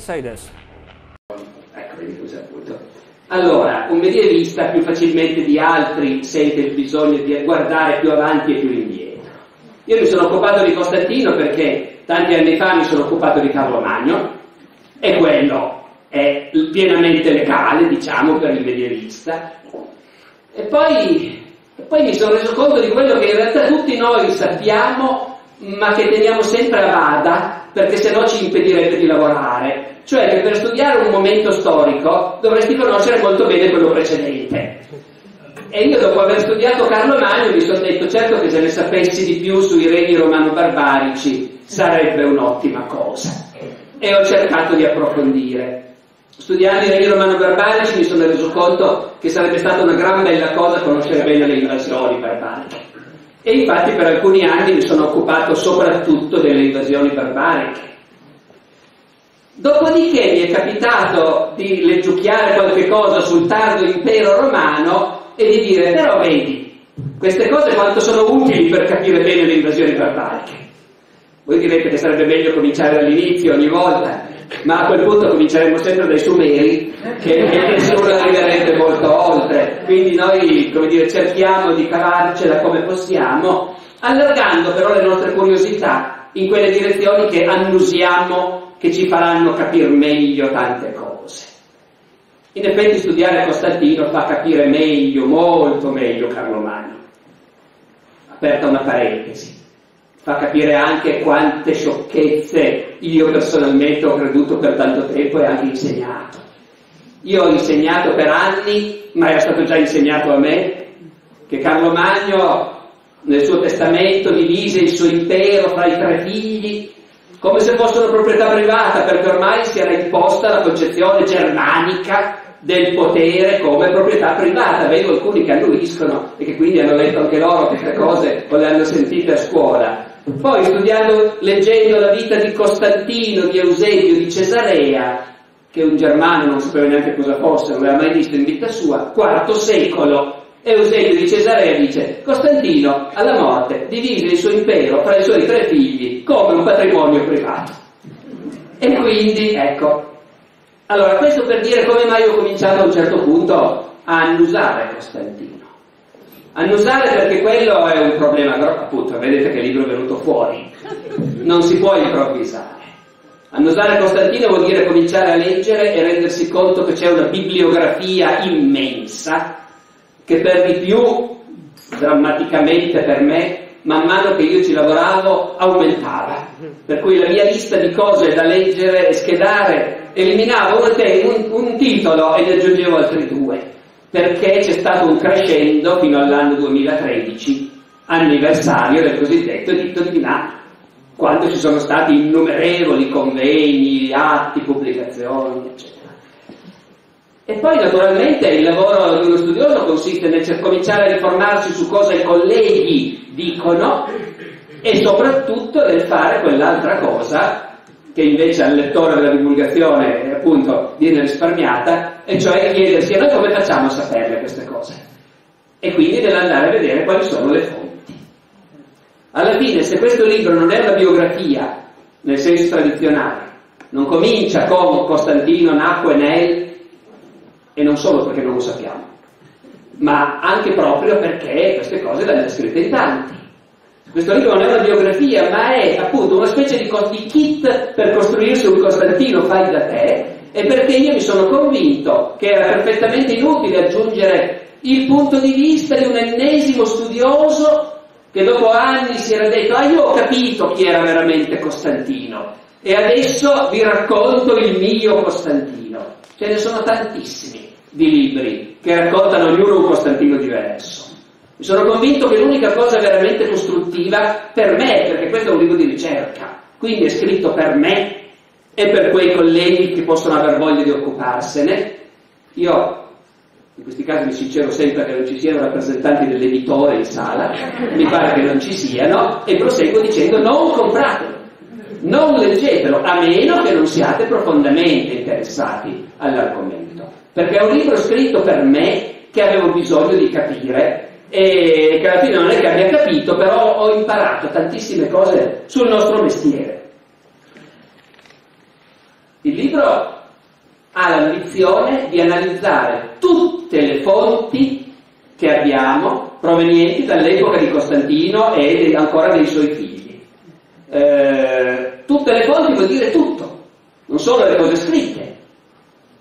saya des. Ecco. Allora, un medievista più facilmente di altri sente il bisogno di guardare più avanti e più indietro. Io mi sono occupato di Costantino perché tanti anni fa mi sono occupato di Carlo Magno e quello è pienamente legale, diciamo, per il medievista. E poi, e poi mi sono reso conto di quello che in realtà tutti noi sappiamo, ma che teniamo sempre a bada, perché se no ci impedirebbe di lavorare. Cioè che per studiare un momento storico dovresti conoscere molto bene quello precedente. E io dopo aver studiato Carlo Magno mi sono detto certo che se ne sapessi di più sui regni romano-barbarici sarebbe un'ottima cosa. E ho cercato di approfondire. Studiando i regni romano-barbarici mi sono reso conto che sarebbe stata una gran bella cosa conoscere bene le invasioni barbariche. E infatti per alcuni anni mi sono occupato soprattutto delle invasioni barbariche. Dopodiché mi è capitato di leggiucchiare qualche cosa sul tardo impero romano e di dire, però vedi, queste cose quanto sono utili per capire bene le invasioni barbariche. Voi direte che sarebbe meglio cominciare dall'inizio ogni volta, ma a quel punto cominceremo sempre dai Sumeri, che nessuno arriverebbe molto oltre. Quindi noi, dire, cerchiamo di cavarcela come possiamo, allargando però le nostre curiosità in quelle direzioni che annusiamo, che ci faranno capire meglio tante cose. In effetti studiare Costantino fa capire meglio, molto meglio Carlo Magno. Aperta una parentesi fa capire anche quante sciocchezze io personalmente ho creduto per tanto tempo e anche insegnato. Io ho insegnato per anni, ma era stato già insegnato a me, che Carlo Magno nel suo testamento divise il suo impero fra i tre figli come se fossero proprietà privata, perché ormai si era imposta la concezione germanica del potere come proprietà privata. Vedo alcuni che annuiscono e che quindi hanno letto anche loro queste cose o le hanno sentite a scuola. Poi studiando, leggendo la vita di Costantino, di Eusebio, di Cesarea, che un germano non sapeva neanche cosa fosse, non aveva mai visto in vita sua, IV secolo, Eusebio di Cesarea dice Costantino alla morte divise il suo impero fra i suoi tre figli come un patrimonio privato. E quindi, ecco, allora questo per dire come mai ho cominciato a un certo punto a annusare Costantino. Annusare perché quello è un problema, appunto, vedete che libro è venuto fuori, non si può improvvisare. Annusare Costantino vuol dire cominciare a leggere e rendersi conto che c'è una bibliografia immensa che per di più, drammaticamente per me, man mano che io ci lavoravo, aumentava. Per cui la mia lista di cose da leggere e schedare eliminava un, un titolo e ne aggiungevo altri due perché c'è stato un crescendo fino all'anno 2013, anniversario del cosiddetto editto di Milano, quando ci sono stati innumerevoli convegni, atti, pubblicazioni, eccetera. E poi naturalmente il lavoro di uno studioso consiste nel cominciare a informarsi su cosa i colleghi dicono e soprattutto nel fare quell'altra cosa che invece al lettore della divulgazione appunto viene risparmiata, e cioè chiedersi a noi come facciamo a saperle queste cose. E quindi deve andare a vedere quali sono le fonti. Alla fine, se questo libro non è una biografia nel senso tradizionale, non comincia con Costantino nacque nel, e non solo perché non lo sappiamo, ma anche proprio perché queste cose le hanno scritte in tanti. Questo libro non è una biografia, ma è appunto una specie di, di kit per costruirsi un Costantino fai da te, e perché io mi sono convinto che era perfettamente inutile aggiungere il punto di vista di un ennesimo studioso che dopo anni si era detto, ah io ho capito chi era veramente Costantino, e adesso vi racconto il mio Costantino. Ce ne sono tantissimi di libri che raccontano ognuno un Costantino diverso. Mi sono convinto che l'unica cosa veramente costruttiva per me, perché questo è un libro di ricerca, quindi è scritto per me e per quei colleghi che possono aver voglia di occuparsene, io in questi casi mi sincero sempre che non ci siano rappresentanti dell'editore in sala, mi pare che non ci siano, e proseguo dicendo non compratelo, non leggetelo, a meno che non siate profondamente interessati all'argomento, perché è un libro scritto per me che avevo bisogno di capire e che alla fine non è che abbia capito, però ho imparato tantissime cose sul nostro mestiere. Il libro ha l'ambizione di analizzare tutte le fonti che abbiamo provenienti dall'epoca di Costantino e ancora dei suoi figli. Eh, tutte le fonti vuol dire tutto, non solo le cose scritte,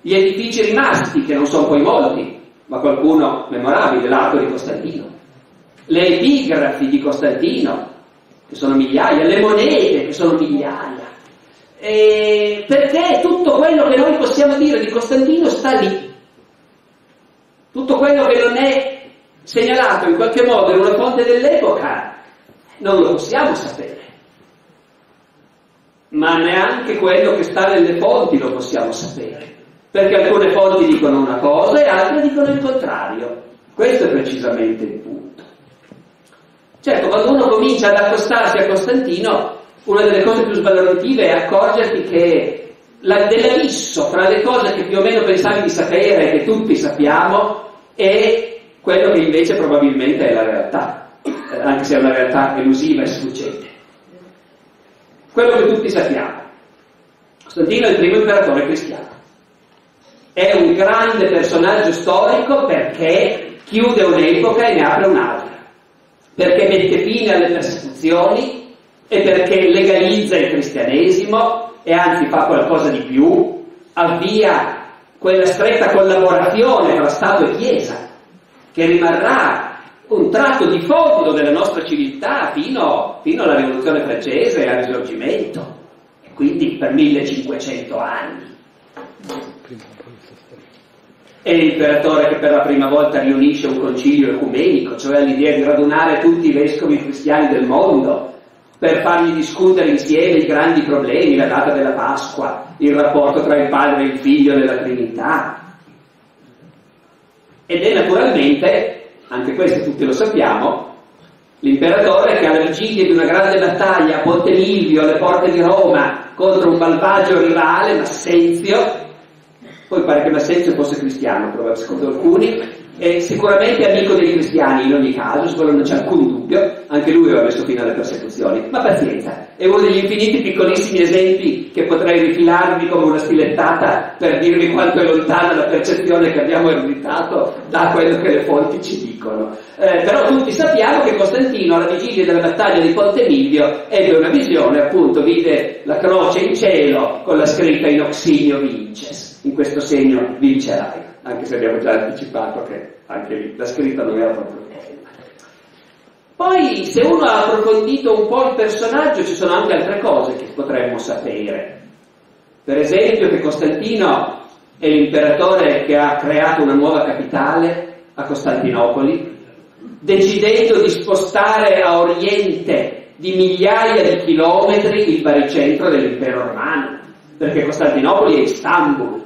gli edifici rimasti, che non sono poi molti, ma qualcuno memorabile, l'arco di Costantino, le epigrafi di Costantino, che sono migliaia, le monete, che sono migliaia. E perché tutto quello che noi possiamo dire di Costantino sta lì. Tutto quello che non è segnalato in qualche modo in una fonte dell'epoca non lo possiamo sapere. Ma neanche quello che sta nelle fonti lo possiamo sapere. Perché alcune fonti dicono una cosa e altre dicono il contrario. Questo è precisamente il punto. Certo, quando uno comincia ad accostarsi a Costantino, una delle cose più sbalorditive è accorgerti che la, dell'abisso fra le cose che più o meno pensavi di sapere e che tutti sappiamo e quello che invece probabilmente è la realtà, anche se è una realtà elusiva e sfuggente. Quello che tutti sappiamo. Costantino è il primo imperatore cristiano. È un grande personaggio storico perché chiude un'epoca e ne apre un'altra, perché mette fine alle persecuzioni e perché legalizza il cristianesimo e anzi fa qualcosa di più, avvia quella stretta collaborazione tra Stato e Chiesa, che rimarrà un tratto di fondo della nostra civiltà fino, fino alla rivoluzione francese e al risorgimento, e quindi per 1500 anni. È l'imperatore che per la prima volta riunisce un concilio ecumenico, cioè l'idea di radunare tutti i vescovi cristiani del mondo per fargli discutere insieme i grandi problemi, la data della Pasqua, il rapporto tra il padre e il figlio nella Trinità. Ed è naturalmente, anche questo tutti lo sappiamo, l'imperatore che alla vigilia di una grande battaglia a Ponte Milvio, alle porte di Roma, contro un malvagio rivale, Massenzio, poi pare che Massenzio fosse cristiano, secondo alcuni, è sicuramente amico dei cristiani in ogni caso, su quello non c'è alcun dubbio, anche lui aveva messo fine alle persecuzioni, ma pazienza, è uno degli infiniti piccolissimi esempi che potrei rifilarvi come una stilettata per dirvi quanto è lontana la percezione che abbiamo ereditato da quello che le fonti ci dicono. Eh, però tutti sappiamo che Costantino alla vigilia della battaglia di Ponte Milvio ebbe una visione, appunto vide la croce in cielo con la scritta in Oxinio Vinces, in questo segno vincerai anche se abbiamo già anticipato che anche lì la scritta non era proprio. Poi, se uno ha approfondito un po' il personaggio, ci sono anche altre cose che potremmo sapere. Per esempio che Costantino è l'imperatore che ha creato una nuova capitale a Costantinopoli, decidendo di spostare a oriente di migliaia di chilometri il baricentro dell'impero romano, perché Costantinopoli è Istanbul,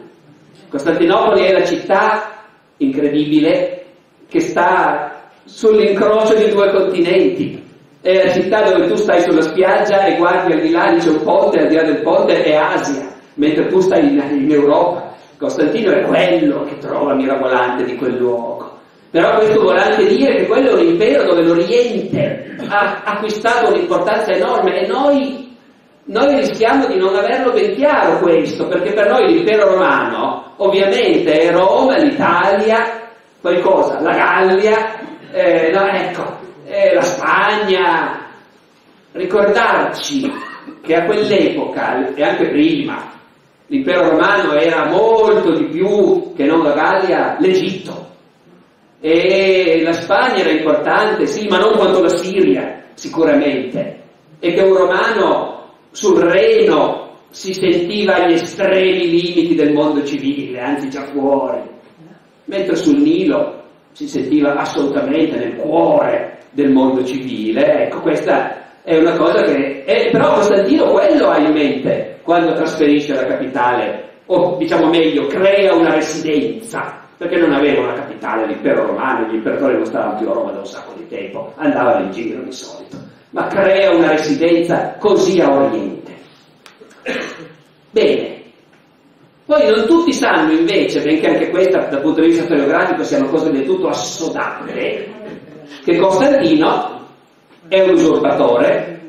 Costantinopoli è la città incredibile che sta sull'incrocio di due continenti. È la città dove tu stai sulla spiaggia e guardi al di là, c'è un ponte, al di là del ponte è Asia, mentre tu stai in, in Europa. Costantino è quello che trova mirabolante di quel luogo. Però questo vuole anche dire che quello è un impero dove l'Oriente ha acquistato un'importanza enorme e noi noi rischiamo di non averlo ben chiaro questo, perché per noi l'impero romano ovviamente è Roma, l'Italia, poi cosa? La Gallia, eh, no, ecco, eh, la Spagna. Ricordarci che a quell'epoca e anche prima l'impero romano era molto di più che non la Gallia, l'Egitto. E la Spagna era importante, sì, ma non quanto la Siria, sicuramente. E che un romano sul Reno si sentiva agli estremi limiti del mondo civile, anzi già fuori, mentre sul Nilo si sentiva assolutamente nel cuore del mondo civile. Ecco, questa è una cosa che... È, però Costantino quello ha in mente quando trasferisce la capitale, o diciamo meglio, crea una residenza, perché non aveva una capitale, l'impero romano, gli imperatori non stavano più a Roma da un sacco di tempo, andavano in giro di solito ma crea una residenza così a oriente. Bene. Poi non tutti sanno invece, benché anche questa dal punto di vista storiografico siano cose del tutto assodate, che Costantino è un usurpatore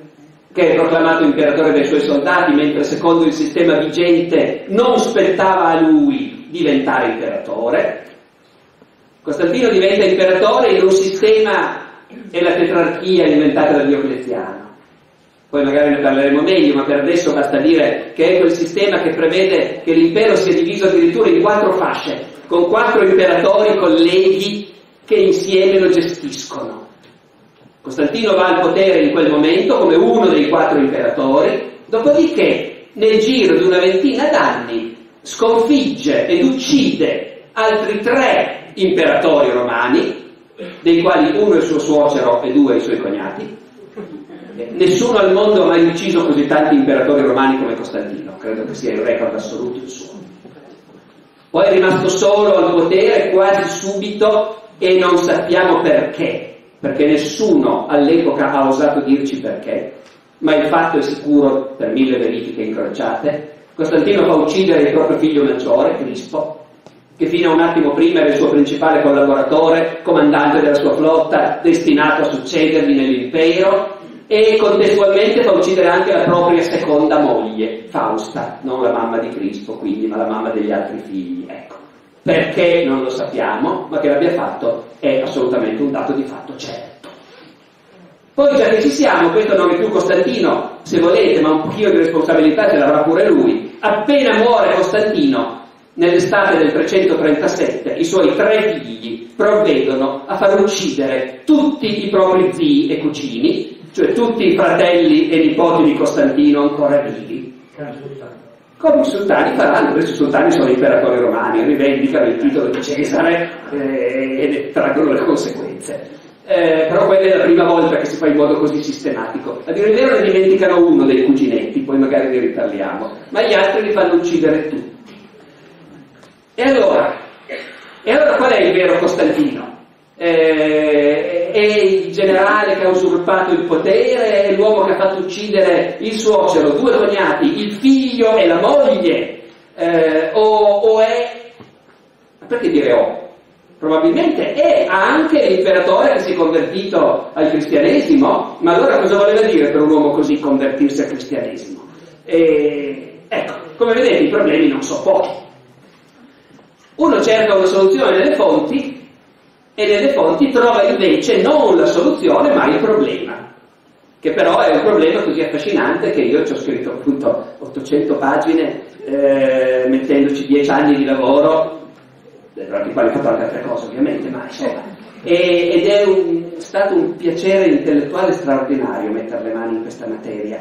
che è proclamato imperatore dei suoi soldati, mentre secondo il sistema vigente non spettava a lui diventare imperatore. Costantino diventa imperatore in un sistema e la tetrarchia inventata da Diocleziano. Poi magari ne parleremo meglio, ma per adesso basta dire che è quel sistema che prevede che l'impero sia diviso addirittura in quattro fasce, con quattro imperatori colleghi che insieme lo gestiscono. Costantino va al potere in quel momento come uno dei quattro imperatori, dopodiché nel giro di una ventina d'anni sconfigge ed uccide altri tre imperatori romani, dei quali uno è il suo suocero e due i suoi cognati. Nessuno al mondo ha mai ucciso così tanti imperatori romani come Costantino, credo che sia il record assoluto il suo. Poi è rimasto solo al potere quasi subito e non sappiamo perché perché nessuno all'epoca ha osato dirci perché, ma il fatto è sicuro per mille verifiche incrociate. Costantino fa uccidere il proprio figlio maggiore, Crispo, che fino a un attimo prima era il suo principale collaboratore, comandante della sua flotta, destinato a succedergli nell'impero, e contestualmente fa uccidere anche la propria seconda moglie, Fausta, non la mamma di Crispo, quindi, ma la mamma degli altri figli. Ecco. Perché non lo sappiamo, ma che l'abbia fatto è assolutamente un dato di fatto certo. Poi già che ci siamo, questo non è più Costantino, se volete, ma un pochino di responsabilità ce l'avrà pure lui. Appena muore Costantino, nell'estate del 337, i suoi tre figli provvedono a far uccidere tutti i propri zii e cugini, cioè tutti i fratelli e nipoti di Costantino ancora vivi. Come i sultani faranno, questi sultani sono imperatori romani, rivendicano il titolo di Cesare eh, e ne traggono le conseguenze. Eh, però quella è la prima volta che si fa in modo così sistematico. A dire il vero ne dimenticano uno dei cuginetti, poi magari li riparliamo, ma gli altri li fanno uccidere tutti. E allora, e allora qual è il vero Costantino? eh, è il generale che ha usurpato il potere, è l'uomo che ha fatto uccidere il suocero, due cognati, il figlio e la moglie, eh, o, o, è... perché dire o? Probabilmente è anche l'imperatore che si è convertito al cristianesimo, ma allora cosa voleva dire per un uomo così convertirsi al cristianesimo? E, ecco, come vedete i problemi non sono pochi. Uno cerca una soluzione nelle fonti e nelle fonti trova invece non la soluzione ma il problema, che però è un problema così affascinante che io ci ho scritto appunto 800 pagine eh, mettendoci 10 anni di lavoro, durante i quali ho fatto anche altre cose ovviamente, ma insomma, e, ed è un, stato un piacere intellettuale straordinario mettere le mani in questa materia,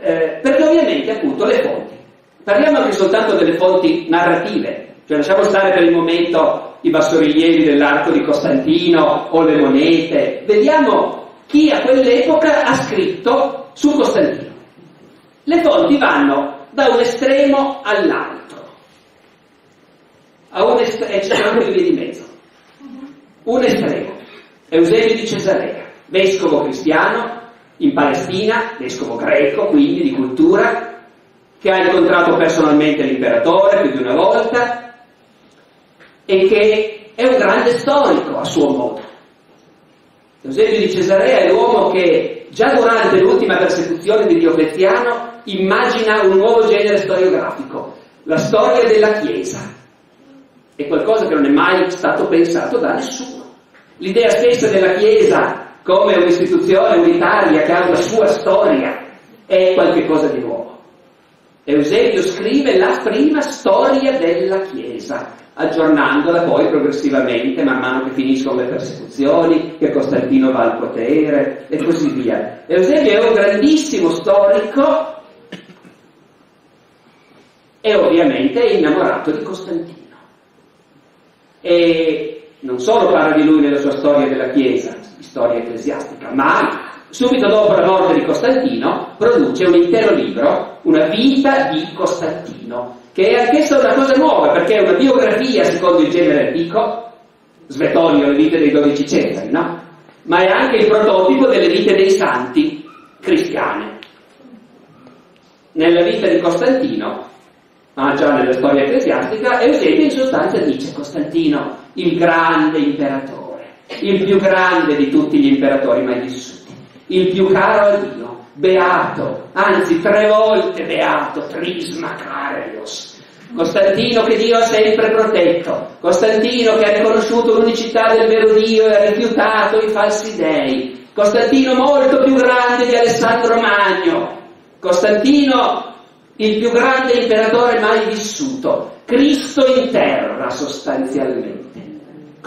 eh, perché ovviamente appunto le fonti, parliamo anche soltanto delle fonti narrative, cioè lasciamo stare per il momento i bassorilievi dell'arco di Costantino o le monete, vediamo chi a quell'epoca ha scritto su Costantino. Le fonti vanno da un estremo all'altro, a un est- e ci sono due vie di mezzo. Un estremo, Eusebio di Cesarea, vescovo cristiano in Palestina, vescovo greco, quindi di cultura, che ha incontrato personalmente l'imperatore più di una volta, e che è un grande storico a suo modo. Eusebio di Cesarea è l'uomo che già durante l'ultima persecuzione di Diocleziano immagina un nuovo genere storiografico, la storia della Chiesa. È qualcosa che non è mai stato pensato da nessuno. L'idea stessa della Chiesa come un'istituzione unitaria che ha una sua storia è qualcosa di nuovo. Eusebio scrive la prima storia della Chiesa, aggiornandola poi progressivamente man mano che finiscono le persecuzioni, che Costantino va al potere e così via. Eusebio è un grandissimo storico e ovviamente è innamorato di Costantino. E non solo parla di lui nella sua storia della Chiesa, storia ecclesiastica, ma subito dopo la morte di Costantino produce un intero libro, una vita di Costantino, che è anch'essa una cosa nuova, perché è una biografia secondo il genere antico, Svetonio, le vite dei dodici Cesari, no? Ma è anche il prototipo delle vite dei santi cristiane. Nella vita di Costantino, ma già nella storia ecclesiastica, Eusebio in sostanza dice Costantino, il grande imperatore, il più grande di tutti gli imperatori mai vissuti, il più caro a Dio, beato, anzi tre volte beato, trisma carios. Costantino che Dio ha sempre protetto, Costantino che ha riconosciuto l'unicità del vero Dio e ha rifiutato i falsi dei, Costantino molto più grande di Alessandro Magno, Costantino il più grande imperatore mai vissuto, Cristo in terra sostanzialmente.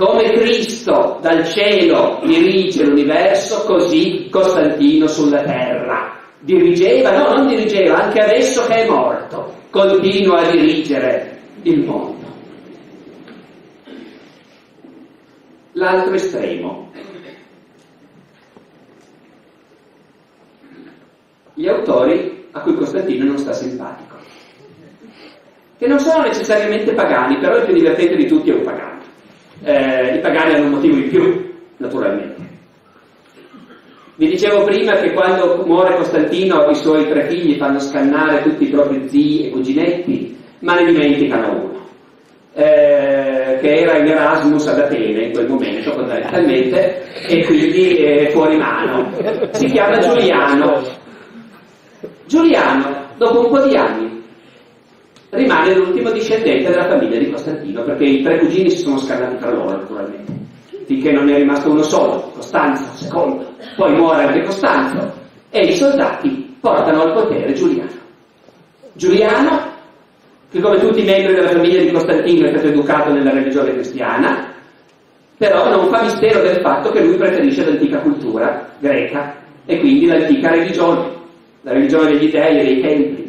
Come Cristo dal cielo dirige l'universo, così Costantino sulla terra. Dirigeva, no, non dirigeva, anche adesso che è morto, continua a dirigere il mondo. L'altro estremo. Gli autori a cui Costantino non sta simpatico, che non sono necessariamente pagani, però il più divertente di tutti è un pagano eh, i pagani hanno un motivo in più, naturalmente. Vi dicevo prima che quando muore Costantino i suoi tre figli fanno scannare tutti i propri zii e cuginetti, ma ne dimenticano uno, eh, che era in Erasmus ad Atene in quel momento fondamentalmente, e quindi è fuori mano. Si chiama Giuliano. Giuliano, dopo un po' di anni, rimane l'ultimo discendente della famiglia di Costantino, perché i tre cugini si sono scannati tra loro, naturalmente, finché non è rimasto uno solo, Costanzo, secondo, poi muore anche Costanzo, e i soldati portano al potere Giuliano. Giuliano, che come tutti i membri della famiglia di Costantino è stato educato nella religione cristiana, però non fa mistero del fatto che lui preferisce l'antica cultura greca e quindi l'antica religione, la religione degli dei e dei templi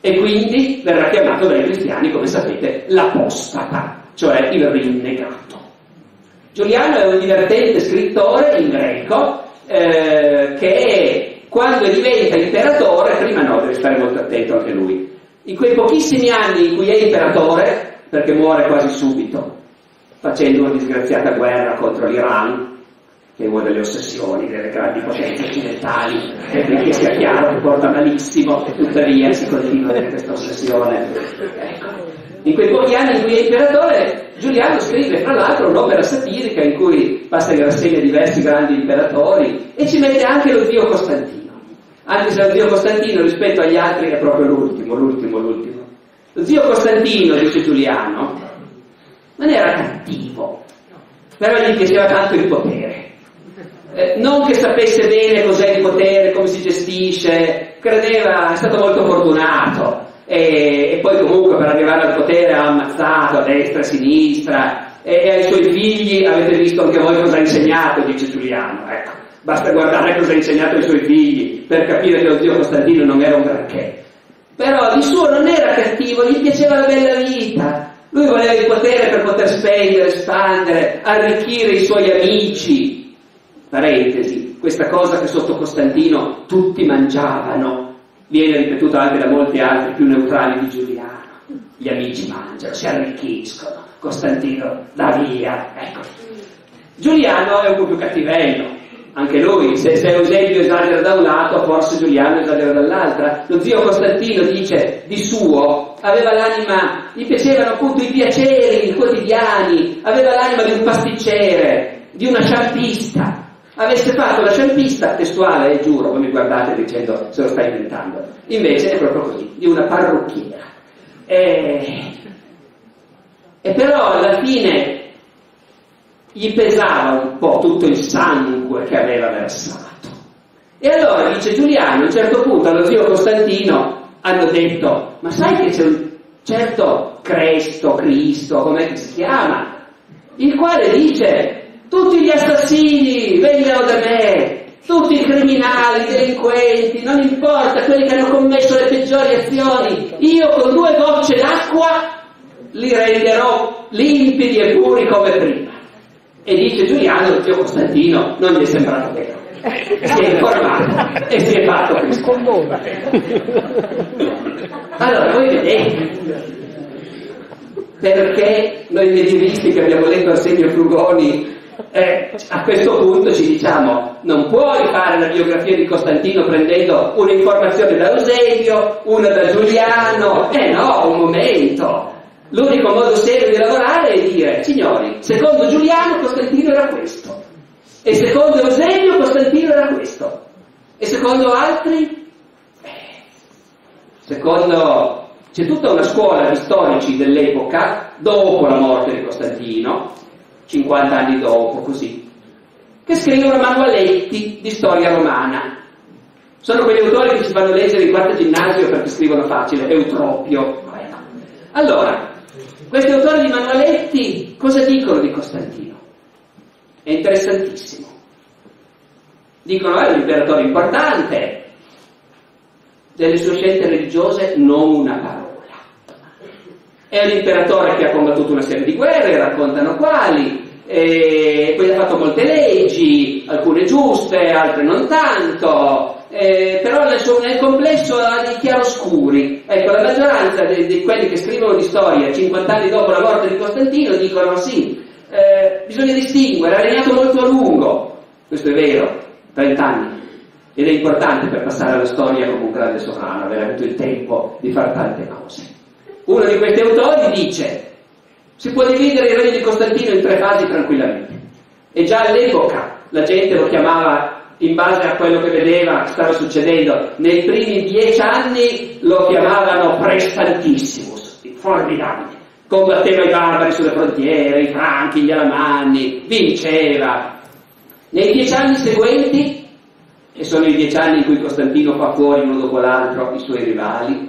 e quindi verrà chiamato dai cristiani, come sapete, l'apostata, cioè il rinnegato. Giuliano è un divertente scrittore in greco eh, che quando diventa imperatore, prima no, deve stare molto attento anche lui, in quei pochissimi anni in cui è imperatore, perché muore quasi subito, facendo una disgraziata guerra contro l'Iran, che delle ossessioni delle grandi potenze occidentali, perché sia chiaro che porta malissimo, e tuttavia si continua con questa ossessione. Ecco. In quei pochi anni in cui è imperatore, Giuliano scrive fra l'altro un'opera satirica in cui passa in rassegna diversi grandi imperatori e ci mette anche lo zio Costantino. Anche se lo zio Costantino rispetto agli altri è proprio l'ultimo, l'ultimo, l'ultimo. Lo zio Costantino, dice Giuliano, non era cattivo, però gli piaceva tanto il potere. Eh, non che sapesse bene cos'è il potere, come si gestisce, credeva, è stato molto fortunato. E, e poi comunque per arrivare al potere ha ammazzato a destra a sinistra. E, e ai suoi figli avete visto anche voi cosa ha insegnato, dice Giuliano, ecco, basta guardare cosa ha insegnato ai suoi figli per capire che lo zio Costantino non era un granché. Però di suo non era cattivo, gli piaceva la bella vita, lui voleva il potere per poter spendere, espandere, arricchire i suoi amici, Parentesi, questa cosa che sotto Costantino tutti mangiavano, viene ripetuta anche da molti altri più neutrali di Giuliano. Gli amici mangiano, si arricchiscono, Costantino dà via, ecco. Giuliano è un po' più cattivello, anche lui, se, se Eusebio esagera da un lato, forse Giuliano esagera dall'altra. Lo zio Costantino dice di suo, aveva l'anima, gli piacevano appunto i piaceri quotidiani, aveva l'anima di un pasticcere, di una sciampista, avesse fatto la sciampista testuale, eh, giuro, voi mi guardate dicendo se lo sta inventando, invece è proprio così, di una parrucchiera. E, e però alla fine gli pesava un po' tutto il sangue che aveva versato. E allora dice Giuliano, a un certo punto allo zio Costantino hanno detto, ma sai che c'è un certo Cresto, Cristo, come si chiama, il quale dice tutti gli assassini vengano da me, tutti i criminali, i delinquenti, non importa, quelli che hanno commesso le peggiori azioni, io con due gocce d'acqua li renderò limpidi e puri come prima. E dice Giuliano, il zio Costantino, non gli è sembrato vero. Si è informato e si è fatto questo. Allora, voi vedete perché noi medievalisti che abbiamo letto Arsenio Frugoni eh, a questo punto ci diciamo, non puoi fare la biografia di Costantino prendendo un'informazione da Eusebio, una da Giuliano, eh no, un momento. L'unico modo serio di lavorare è dire, signori, secondo Giuliano Costantino era questo, e secondo Eusebio Costantino era questo. E secondo altri? Secondo... C'è tutta una scuola di storici dell'epoca, dopo la morte di Costantino, 50 anni dopo, così, che scrivono manualetti di storia romana. Sono quegli autori che si fanno leggere in quarto ginnasio perché scrivono facile, Eutropio. Allora, questi autori di manualetti cosa dicono di Costantino? È interessantissimo. Dicono è un imperatore importante, delle sue scelte religiose non una parola. È un imperatore che ha combattuto una serie di guerre, raccontano quali, e poi ha fatto molte leggi, alcune giuste, altre non tanto, eh, però nel, suo, nel, complesso ha dei chiaroscuri. Ecco, la maggioranza di, quelli che scrivono di storia 50 anni dopo la morte di Costantino dicono sì, eh, bisogna distinguere, ha regnato molto a lungo, questo è vero, 30 anni, ed è importante per passare alla storia come un grande sovrano, aver avuto il tempo di fare tante cose. Uno di questi autori dice, si può dividere il regno di Costantino in tre fasi tranquillamente. E già all'epoca la gente lo chiamava in base a quello che vedeva che stava succedendo. Nei primi dieci anni lo chiamavano Prestantissimus, formidabile. Combatteva i barbari sulle frontiere, i franchi, gli alamanni, vinceva. Nei dieci anni seguenti e sono i dieci anni in cui Costantino fa fuori uno dopo l'altro i suoi rivali.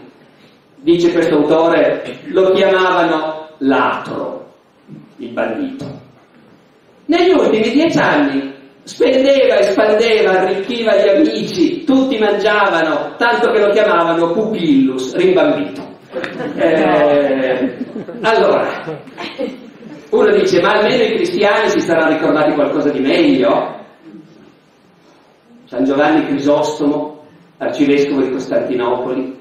Dice questo autore, lo chiamavano latro, il bandito. Negli ultimi dieci anni spendeva, espandeva, arricchiva gli amici, tutti mangiavano, tanto che lo chiamavano pupillus, rimbambito. Eh, allora, uno dice, ma almeno i cristiani si saranno ricordati qualcosa di meglio? San Giovanni Crisostomo, arcivescovo di Costantinopoli,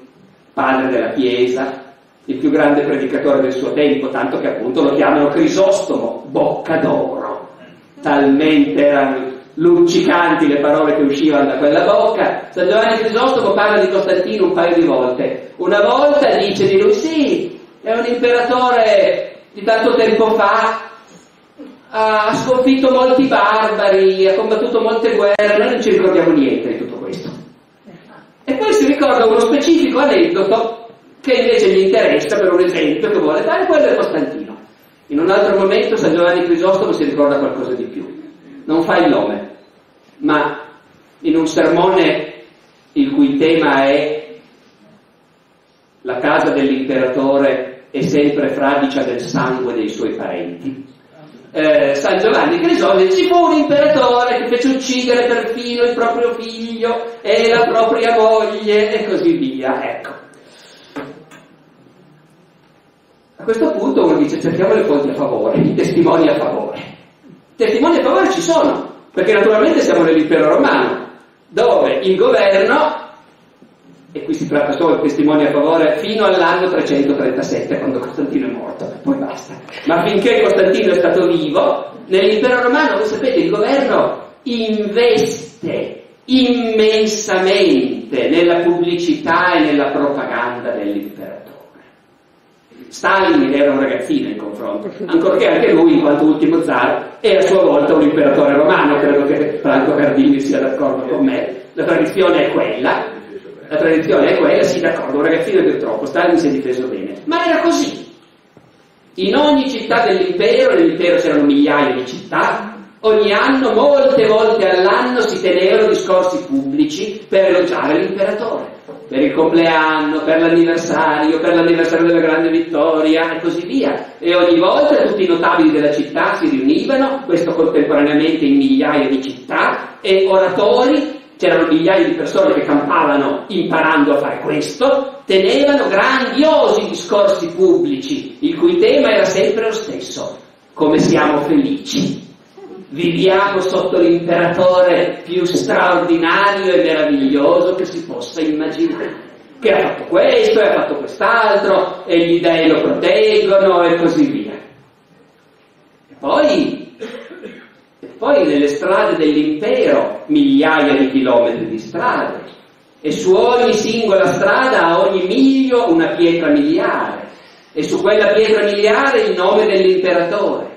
padre della Chiesa, il più grande predicatore del suo tempo, tanto che appunto lo chiamano Crisostomo, bocca d'oro. Talmente erano luccicanti le parole che uscivano da quella bocca. San Giovanni Crisostomo parla di Costantino un paio di volte. Una volta dice di lui, sì, è un imperatore di tanto tempo fa, ha sconfitto molti barbari, ha combattuto molte guerre, noi non ci ricordiamo niente di tutto questo. E poi si ricorda uno specifico aneddoto che invece gli interessa per un esempio che vuole fare, quello è Costantino. In un altro momento San Giovanni Crisostomo si ricorda qualcosa di più. Non fa il nome, ma in un sermone il cui tema è la casa dell'imperatore è sempre fradicia del sangue dei suoi parenti eh, San Giovanni Crisoli ci fu un imperatore che fece uccidere perfino il proprio figlio e la propria moglie e così via. Ecco. A questo punto uno dice cerchiamo le fonti a favore, i testimoni a favore. I testimoni a favore ci sono, perché naturalmente siamo nell'impero romano, dove il governo e qui si tratta solo di testimoni a favore, fino all'anno 337, quando Costantino è morto, poi basta. Ma finché Costantino è stato vivo, nell'impero romano, voi sapete, il governo investe immensamente nella pubblicità e nella propaganda dell'imperatore. Stalin era un ragazzino in confronto, ancorché anche lui, in quanto ultimo zar, è a sua volta un imperatore romano, credo che Franco Cardini sia d'accordo con me. La tradizione è quella, la tradizione è quella, sì d'accordo, un ragazzino è troppo, Stalin si è difeso bene, ma era così. In ogni città dell'impero, nell'impero c'erano migliaia di città, ogni anno, molte volte all'anno si tenevano discorsi pubblici per elogiare l'imperatore, per il compleanno, per l'anniversario, per l'anniversario della grande vittoria e così via. E ogni volta tutti i notabili della città si riunivano, questo contemporaneamente in migliaia di città, e oratori c'erano migliaia di persone che campavano imparando a fare questo, tenevano grandiosi discorsi pubblici, il cui tema era sempre lo stesso, come siamo felici. Viviamo sotto l'imperatore più straordinario e meraviglioso che si possa immaginare, che ha fatto questo e ha fatto quest'altro, e gli dei lo proteggono e così via. E poi poi nelle strade dell'impero migliaia di chilometri di strade e su ogni singola strada, a ogni miglio, una pietra miliare e su quella pietra miliare il nome dell'imperatore.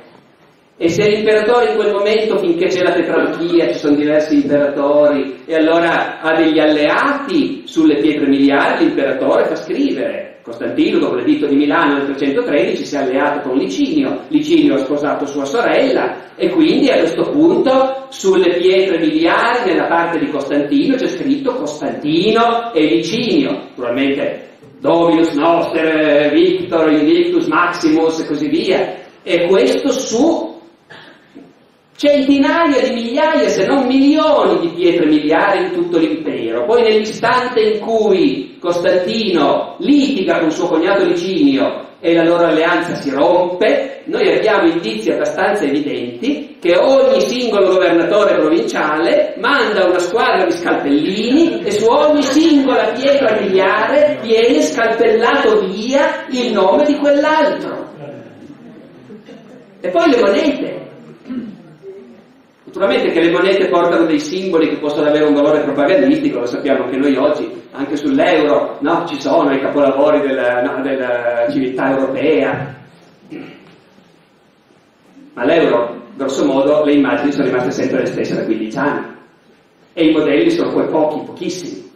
E se l'imperatore in quel momento, finché c'è la tetrarchia, ci sono diversi imperatori, e allora ha degli alleati sulle pietre miliari, l'imperatore fa scrivere. Costantino, dopo l'editto di Milano nel 313, si è alleato con Licinio, Licinio ha sposato sua sorella, e quindi a questo punto sulle pietre miliari, nella parte di Costantino, c'è scritto Costantino e Licinio. Naturalmente Dominus Noster, Victor, Invictus, Maximus e così via. E questo su centinaia di migliaia, se non milioni di pietre miliari in tutto l'impero. Poi nell'istante in cui Costantino litiga con suo cognato Licinio e la loro alleanza si rompe, noi abbiamo indizi abbastanza evidenti che ogni singolo governatore provinciale manda una squadra di scalpellini e su ogni singola pietra miliare viene scalpellato via il nome di quell'altro. E poi le monete, Naturalmente che le monete portano dei simboli che possono avere un valore propagandistico, lo sappiamo che noi oggi, anche sull'euro, no, ci sono i capolavori della, no, della civiltà europea. Ma l'euro, grosso modo, le immagini sono rimaste sempre le stesse da 15 anni. E i modelli sono poi pochi, pochissimi.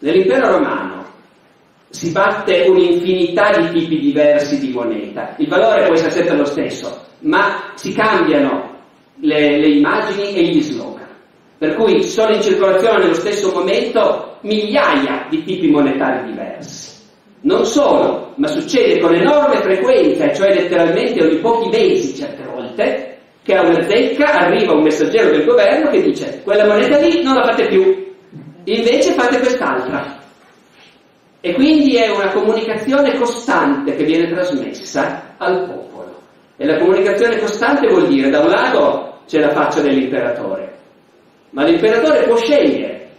Nell'impero romano si batte un'infinità di tipi diversi di moneta. Il valore può essere sempre lo stesso, ma si cambiano le, le immagini e gli slogan. Per cui sono in circolazione nello stesso momento migliaia di tipi monetari diversi. Non solo, ma succede con enorme frequenza, cioè letteralmente ogni pochi mesi certe volte, che a una zecca arriva un messaggero del governo che dice quella moneta lì non la fate più, invece fate quest'altra. E quindi è una comunicazione costante che viene trasmessa al popolo. E la comunicazione costante vuol dire, da un lato c'è la faccia dell'imperatore, ma l'imperatore può scegliere.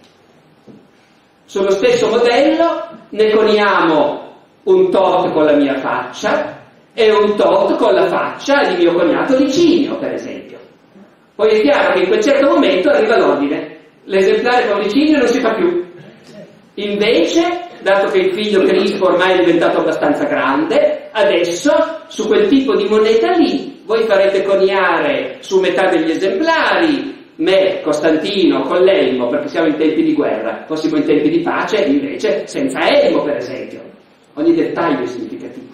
Sullo stesso modello ne coniamo un tot con la mia faccia e un tot con la faccia di mio cognato Licinio, per esempio. Poi è chiaro che in quel certo momento arriva l'ordine, l'esemplare con Licinio non si fa più. Invece dato che il figlio Cristo ormai è diventato abbastanza grande, adesso su quel tipo di moneta lì voi farete coniare su metà degli esemplari me, Costantino, con l'elmo, perché siamo in tempi di guerra, fossimo in tempi di pace, invece senza elmo, per esempio. Ogni dettaglio è significativo.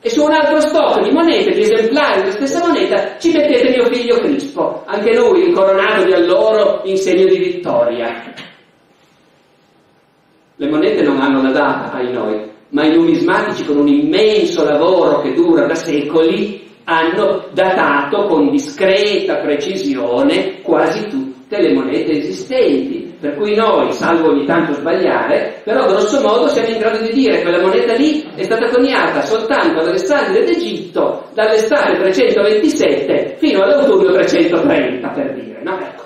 E su un altro stock di monete, di esemplari della stessa moneta, ci mettete mio figlio Crispo, anche lui incoronato di alloro in segno di vittoria. Le monete non hanno la data ai noi, ma i numismatici con un immenso lavoro che dura da secoli hanno datato con discreta precisione quasi tutte le monete esistenti. Per cui noi, salvo ogni tanto sbagliare, però grosso modo siamo in grado di dire che quella moneta lì è stata coniata soltanto ad Alessandria d'Egitto dall'estate 327 fino all'autunno 330, per dire, no? Ecco.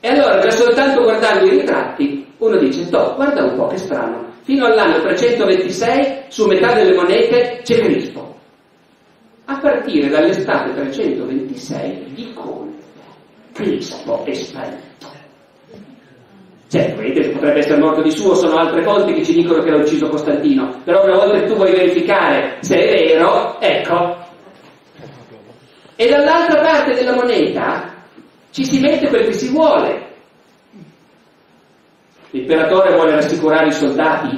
E allora già soltanto guardando i ritratti uno dice, no, guarda un po' che strano, fino all'anno 326 su metà delle monete c'è Crispo. A partire dall'estate 326 di colpo Crispo è sparito. Certo, vedete, potrebbe essere morto di suo, sono altre fonti che ci dicono che l'ha ucciso Costantino, però una volta che tu vuoi verificare se è vero, ecco. E dall'altra parte della moneta ci si mette quel che si vuole, L'imperatore vuole rassicurare i soldati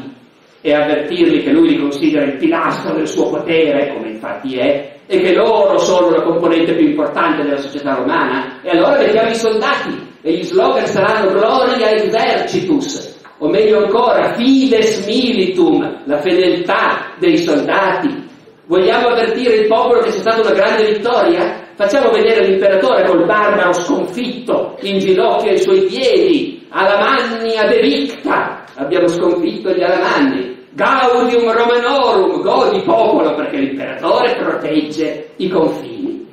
e avvertirli che lui li considera il pilastro del suo potere, come infatti è, e che loro sono la componente più importante della società romana. E allora mettiamo i soldati e gli slogan saranno Gloria exercitus, o meglio ancora Fides militum, la fedeltà dei soldati. Vogliamo avvertire il popolo che c'è stata una grande vittoria? Facciamo vedere l'imperatore col barbaro sconfitto in ginocchio ai suoi piedi, Alamanni ad evicta, abbiamo sconfitto gli Alamanni. Gaudium Romanorum, godi popolo perché l'imperatore protegge i confini.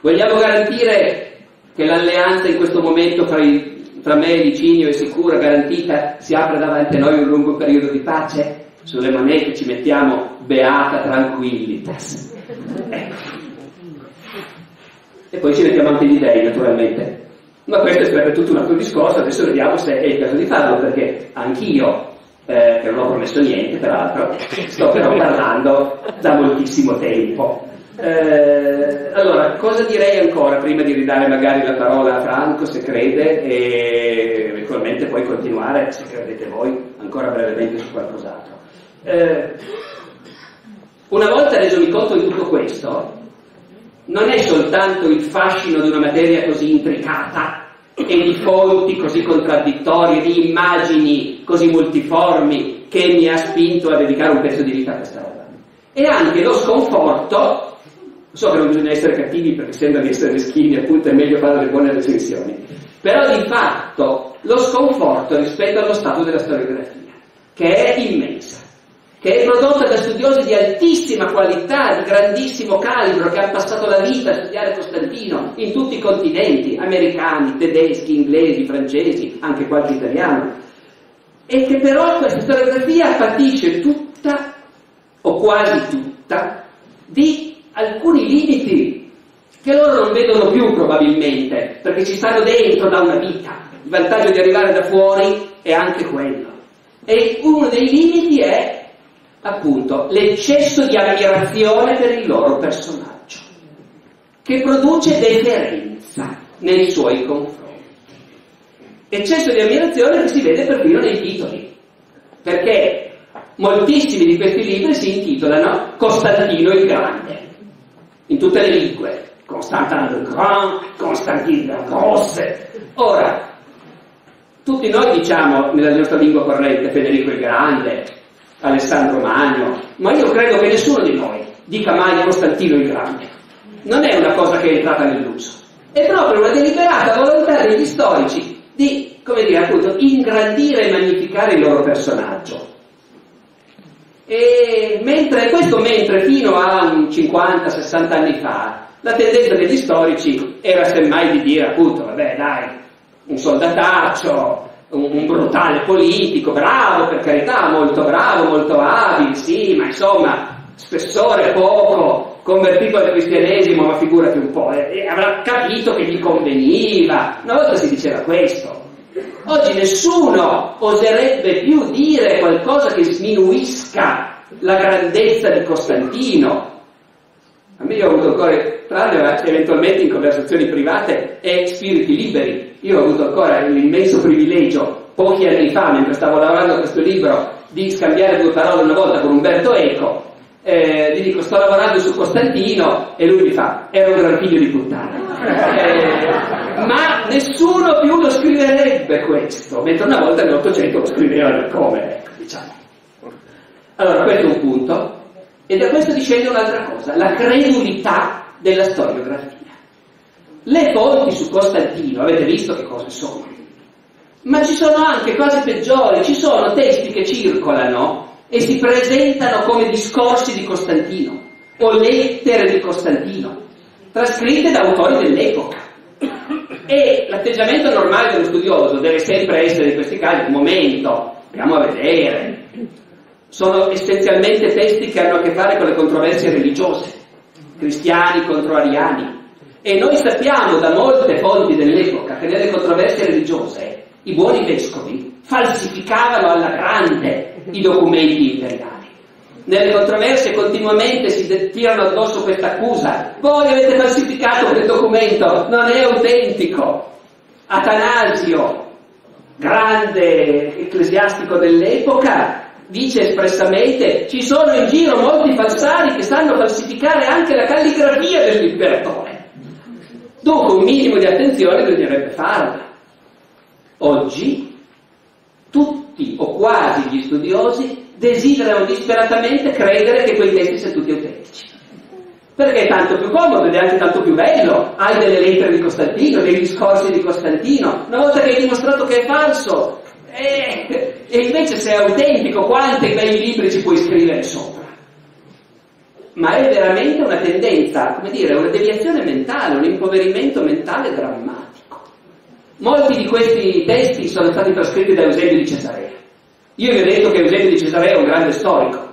Vogliamo garantire che l'alleanza in questo momento fra, i, fra me, Licinio e Sicura garantita si apre davanti a noi un lungo periodo di pace? Sulle monete ci mettiamo beata tranquillitas. Ecco. E poi ci mettiamo anche gli dei, naturalmente. Ma questo sarebbe tutto un altro discorso, adesso vediamo se è il caso di farlo, perché anch'io, eh, che non ho promesso niente peraltro, sto però parlando da moltissimo tempo. Eh, allora, cosa direi ancora prima di ridare magari la parola a Franco se crede e eventualmente poi continuare, se credete voi, ancora brevemente su qualcos'altro. Eh, una volta resomi conto di tutto questo, non è soltanto il fascino di una materia così intricata e di fonti così contraddittorie, di immagini così multiformi che mi ha spinto a dedicare un pezzo di vita a questa roba. E anche lo sconforto So che non bisogna essere cattivi perché sembra di essere meschini, appunto è meglio fare le buone recensioni. Però di fatto lo sconforto rispetto allo stato della storiografia, che è immensa, che è prodotta da studiosi di altissima qualità, di grandissimo calibro, che hanno passato la vita a studiare Costantino in tutti i continenti, americani, tedeschi, inglesi, francesi, anche qualche italiano, e che però questa storiografia patisce tutta, o quasi tutta, di alcuni limiti che loro non vedono più probabilmente, perché ci stanno dentro da una vita. Il vantaggio di arrivare da fuori è anche quello. E uno dei limiti è appunto l'eccesso di ammirazione per il loro personaggio, che produce deferenza nei suoi confronti. Eccesso di ammirazione che si vede perfino nei titoli, perché moltissimi di questi libri si intitolano Costantino il Grande in tutte le lingue, Constantin le Grand, Constantine la Grosse. Ora, tutti noi diciamo nella nostra lingua corrente Federico il Grande, Alessandro Magno, ma io credo che nessuno di noi dica mai Costantino il Grande. Non è una cosa che è entrata nell'uso, è proprio una deliberata volontà degli storici di, come dire, appunto, ingrandire e magnificare il loro personaggio. E mentre, questo mentre fino a 50-60 anni fa la tendenza degli storici era semmai di dire appunto, vabbè dai, un soldataccio, un, brutale politico, bravo per carità, molto bravo, molto abile, sì, ma insomma, spessore poco, convertito al cristianesimo, ma figurati un po', e avrà capito che gli conveniva. Una volta si diceva questo. Oggi nessuno oserebbe più dire qualcosa che sminuisca la grandezza di Costantino. A me io ho avuto ancora, tranne eventualmente in conversazioni private e spiriti liberi, io ho avuto ancora l'immenso privilegio, pochi anni fa, mentre stavo lavorando a questo libro, di scambiare due parole una volta con Umberto Eco, eh, gli dico sto lavorando su Costantino e lui mi fa era un gran figlio di puttana eh, ma nessuno più lo scriverebbe questo mentre una volta nell'Ottocento lo scriveva come diciamo. Allora questo è un punto e da questo discende un'altra cosa la credulità della storiografia le fonti su Costantino avete visto che cose sono ma ci sono anche cose peggiori ci sono testi che circolano e si presentano come discorsi di Costantino o lettere di Costantino, trascritte da autori dell'epoca. E l'atteggiamento normale dello studioso deve sempre essere in questi casi un momento, andiamo a vedere. Sono essenzialmente testi che hanno a che fare con le controversie religiose, cristiani contro ariani. E noi sappiamo da molte fonti dell'epoca che nelle controversie religiose i buoni vescovi falsificavano alla grande i documenti imperiali. Nelle controversie continuamente si tirano addosso questa accusa. Voi avete falsificato quel documento, non è autentico. Atanasio, grande ecclesiastico dell'epoca, dice espressamente ci sono in giro molti falsari che sanno falsificare anche la calligrafia dell'imperatore. Dunque un minimo di attenzione bisognerebbe farla. Oggi tutti o quasi gli studiosi desiderano disperatamente credere che quei testi siano tutti autentici. Perché è tanto più comodo ed è anche tanto più bello. Hai delle lettere di Costantino, dei discorsi di Costantino. Una volta che hai dimostrato che è falso, eh, e invece se è autentico, quanti bei libri ci puoi scrivere sopra? Ma è veramente una tendenza, come dire, una deviazione mentale, un impoverimento mentale drammatico. Molti di questi testi sono stati trascritti da Eusebio di Cesarea. Io vi ho detto che Eusebio di Cesarea è un grande storico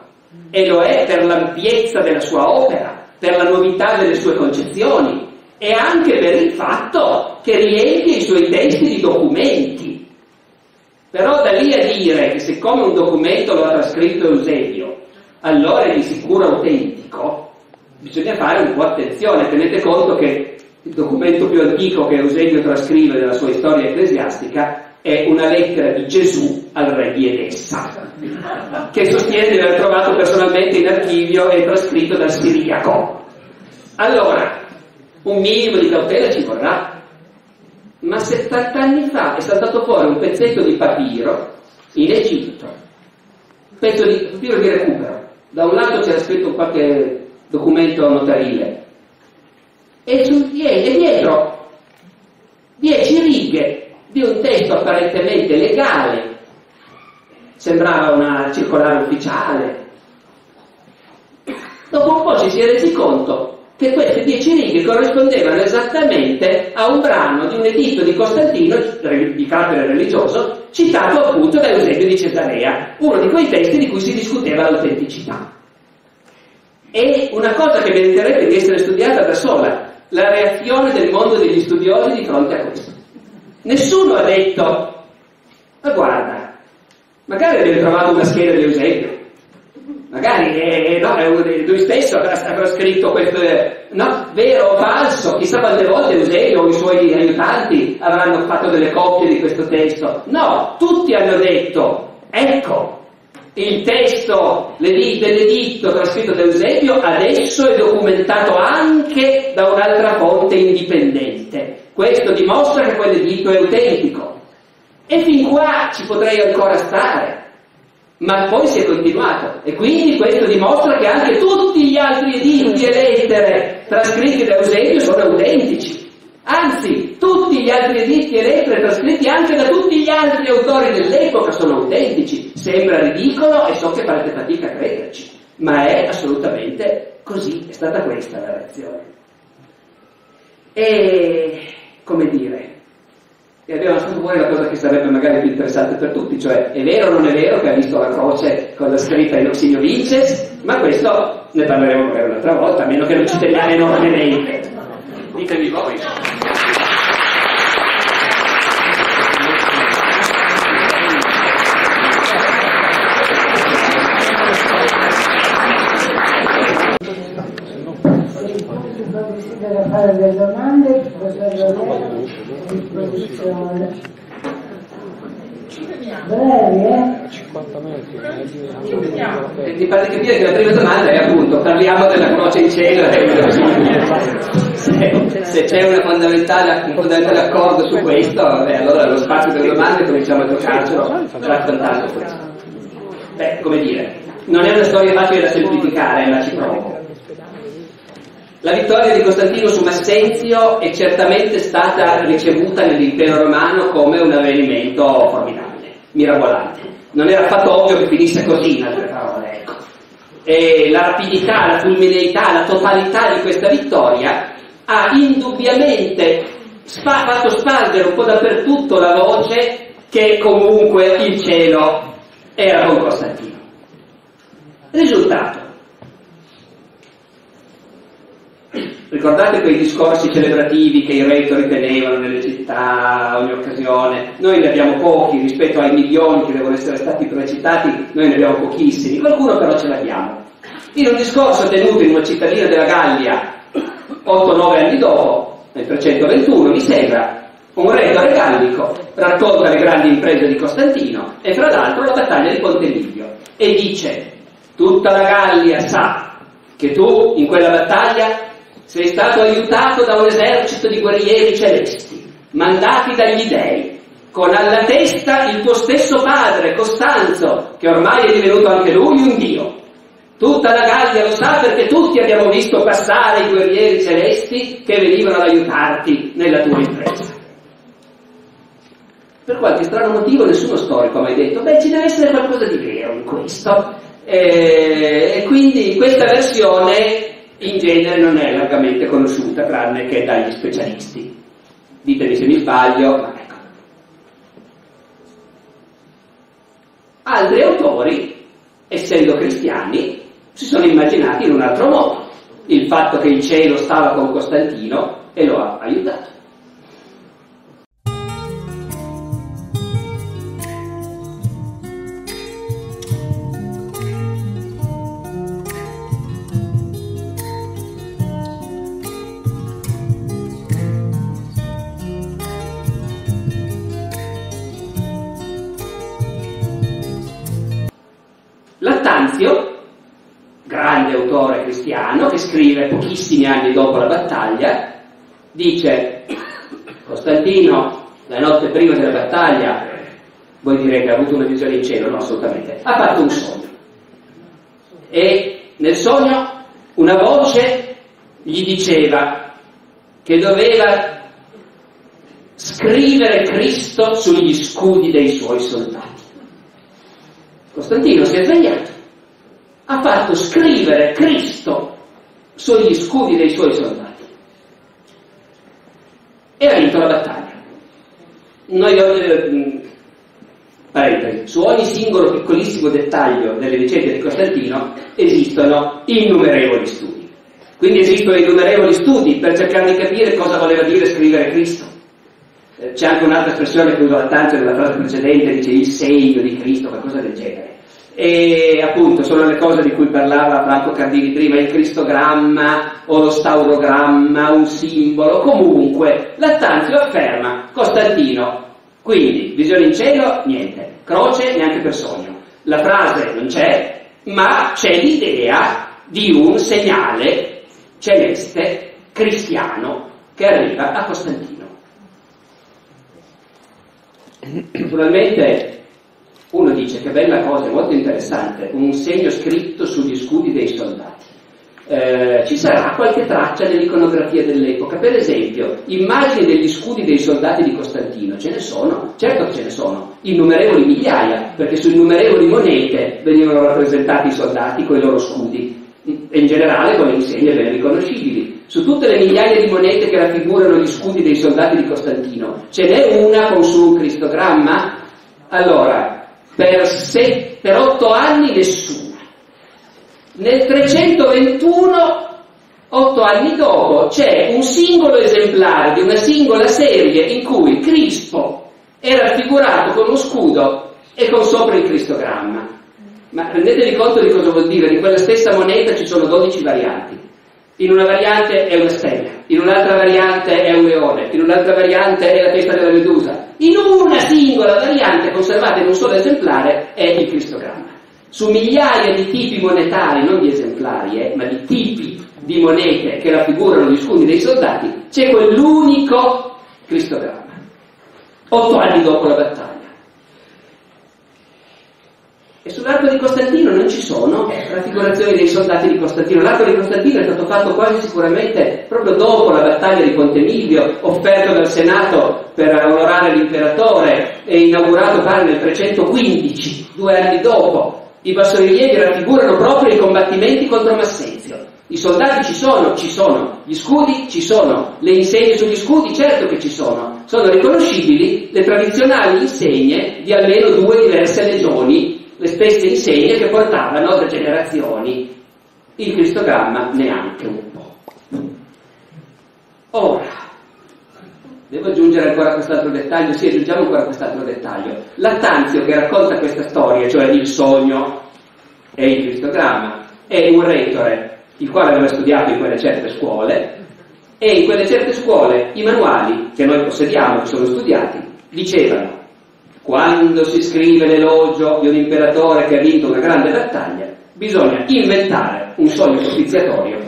e lo è per l'ampiezza della sua opera, per la novità delle sue concezioni e anche per il fatto che riempie i suoi testi di documenti. Però da lì a dire che siccome un documento lo ha trascritto Eusebio, allora è di sicuro autentico, bisogna fare un po' attenzione, tenete conto che il documento più antico che Eusebio trascrive della sua storia ecclesiastica è una lettera di Gesù al re di Edessa, che sostiene di aver trovato personalmente in archivio e trascritto dal siriaco. Allora, un minimo di cautela ci vorrà, ma 70 anni fa è saltato fuori un pezzetto di papiro in Egitto, un pezzo di papiro di recupero. Da un lato c'era scritto qualche documento notarile e, sul, e dietro dieci righe di un testo apparentemente legale, sembrava una circolare ufficiale. Dopo un po' ci si è resi conto che queste dieci righe corrispondevano esattamente a un brano di un editto di Costantino, di carattere religioso, citato appunto da Eusebio di Cesarea, uno di quei testi di cui si discuteva l'autenticità. E una cosa che meriterebbe di essere studiata da sola, la reazione del mondo degli studiosi di fronte a questo. Nessuno ha detto, ma guarda, magari abbiamo trovato una scheda di Eusebio, magari eh, no, lui stesso avrà, avrà, scritto questo, no, vero o falso, chissà quante volte Eusebio o i suoi aiutanti avranno fatto delle copie di questo testo. No, tutti hanno detto, ecco, il testo dell'editto trascritto da Eusebio adesso è documentato anche da un'altra fonte indipendente. Questo dimostra che quell'editto è autentico. E fin qua ci potrei ancora stare. Ma poi si è continuato e quindi questo dimostra che anche tutti gli altri editti e lettere trascritti da Eusebio sono autentici. Anzi, tutti gli altri editti e lettere trascritti anche da tutti gli altri autori dell'epoca sono autentici. Sembra ridicolo e so che farete fatica a crederci, ma è assolutamente così, è stata questa la reazione. E come dire, e abbiamo lasciato fuori la cosa che sarebbe magari più interessante per tutti, cioè è vero o non è vero che ha visto la croce con la scritta in Oxinio Vinces, ma questo ne parleremo magari un'altra volta, a meno che non ci teniamo enormemente. Ditemi voi. Desidera fare delle domande, avere a disposizione. Brevi, eh? 50 metri. Ti pare capire che la prima domanda è appunto parliamo della croce in cielo se, se c'è una fondamentale, un fondamentale accordo su questo, beh, allora lo spazio delle domande cominciamo a giocarcelo raccontando questo. Beh, come dire, non è una storia facile da semplificare, ma ci provo. La vittoria di Costantino su Massenzio è certamente stata ricevuta nell'impero romano come un avvenimento formidabile, mirabolante. Non era affatto ovvio che finisse così, in altre parole, ecco. E la rapidità, la fulmineità, la totalità di questa vittoria ha indubbiamente spa- fatto spargere un po' dappertutto la voce che comunque il cielo era con Costantino. Risultato, Ricordate quei discorsi celebrativi che i retori tenevano nelle città a ogni occasione? Noi ne abbiamo pochi rispetto ai milioni che devono essere stati precitati, noi ne abbiamo pochissimi, qualcuno però ce l'abbiamo. In un discorso tenuto in una cittadina della Gallia 8-9 anni dopo, nel 321 mi sembra, un retore gallico racconta le grandi imprese di Costantino e fra l'altro la battaglia di Ponte Livio e dice tutta la Gallia sa che tu in quella battaglia sei stato aiutato da un esercito di guerrieri celesti, mandati dagli dei, con alla testa il tuo stesso padre, Costanzo, che ormai è divenuto anche lui un dio. Tutta la Gallia lo sa perché tutti abbiamo visto passare i guerrieri celesti che venivano ad aiutarti nella tua impresa. Per qualche strano motivo nessuno storico ha mai detto, beh ci deve essere qualcosa di vero in questo. E quindi questa versione in genere non è largamente conosciuta tranne che dagli specialisti. Ditemi se mi sbaglio, ma ecco. Altri autori, essendo cristiani, si sono immaginati in un altro modo il fatto che il cielo stava con Costantino e lo ha aiutato. Scrive pochissimi anni dopo la battaglia, dice Costantino la notte prima della battaglia, voi direte che ha avuto una visione in cielo, no assolutamente, ha fatto un sogno. E nel sogno una voce gli diceva che doveva scrivere Cristo sugli scudi dei suoi soldati. Costantino si è svegliato, ha fatto scrivere Cristo sugli scudi dei suoi soldati e ha vinto la battaglia. Noi, eh, parentesi, su ogni singolo piccolissimo dettaglio delle vicende di Costantino esistono innumerevoli studi. Quindi esistono innumerevoli studi per cercare di capire cosa voleva dire scrivere Cristo. Eh, c'è anche un'altra espressione che uso tanto nella frase precedente, dice il segno di Cristo, qualcosa del genere. E appunto sono le cose di cui parlava Franco Cardini prima, il cristogramma o lo staurogramma, un simbolo, comunque Lattanzio afferma Costantino, quindi visione in cielo, niente, croce neanche per sogno. La frase non c'è, ma c'è l'idea di un segnale celeste cristiano che arriva a Costantino. Naturalmente uno dice che bella cosa, molto interessante, un segno scritto sugli scudi dei soldati. Eh, ci sarà qualche traccia nell'iconografia dell'epoca, per esempio immagini degli scudi dei soldati di Costantino, ce ne sono, certo che ce ne sono, innumerevoli migliaia, perché su innumerevoli monete venivano rappresentati i soldati con i loro scudi, e in generale con le insegne ben riconoscibili. Su tutte le migliaia di monete che raffigurano gli scudi dei soldati di Costantino, ce n'è una con su un cristogramma? Allora, per, se, per otto anni nessuna. Nel 321, otto anni dopo, c'è un singolo esemplare di una singola serie in cui Crispo è raffigurato con lo scudo e con sopra il cristogramma. Ma rendetevi conto di cosa vuol dire, di quella stessa moneta ci sono 12 varianti. In una variante è una stella, in un'altra variante è un leone, in un'altra variante è la testa della medusa. In una singola variante conservata in un solo esemplare è il cristogramma. Su migliaia di tipi monetari, non di esemplari, eh, ma di tipi di monete che raffigurano gli scudi dei soldati, c'è quell'unico cristogramma. Otto anni dopo la battaglia. E sull'arco di Costantino non ci sono raffigurazioni dei soldati di Costantino. L'arco di Costantino è stato fatto quasi sicuramente proprio dopo la battaglia di Ponte Milvio, offerto dal Senato per onorare l'imperatore e inaugurato pare nel 315, due anni dopo. I bassorilievi raffigurano proprio i combattimenti contro Massenzio. I soldati ci sono, ci sono, gli scudi ci sono, le insegne sugli scudi certo che ci sono, sono riconoscibili le tradizionali insegne di almeno due diverse legioni le stesse insegne che portavano da generazioni il cristogramma neanche un po'. Ora, devo aggiungere ancora quest'altro dettaglio, sì, aggiungiamo ancora quest'altro dettaglio. Lattanzio che racconta questa storia, cioè il sogno e il cristogramma, è un retore, il quale aveva studiato in quelle certe scuole, e in quelle certe scuole i manuali che noi possediamo, che sono studiati, dicevano quando si scrive l'elogio di un imperatore che ha vinto una grande battaglia, bisogna inventare un sogno propiziatorio.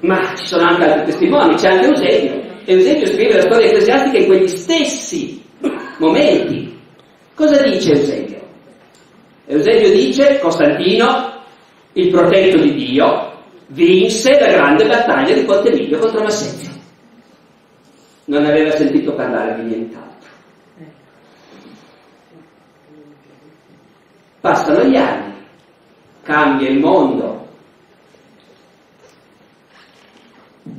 Ma ci sono anche altri testimoni, c'è anche Eusebio. Eusebio scrive la storia ecclesiastica in quegli stessi momenti. Cosa dice Eusebio? Eusebio dice Costantino, il protetto di Dio, vinse la grande battaglia di Ponte Milvio contro Massenzio non aveva sentito parlare di nient'altro. Passano gli anni, cambia il mondo.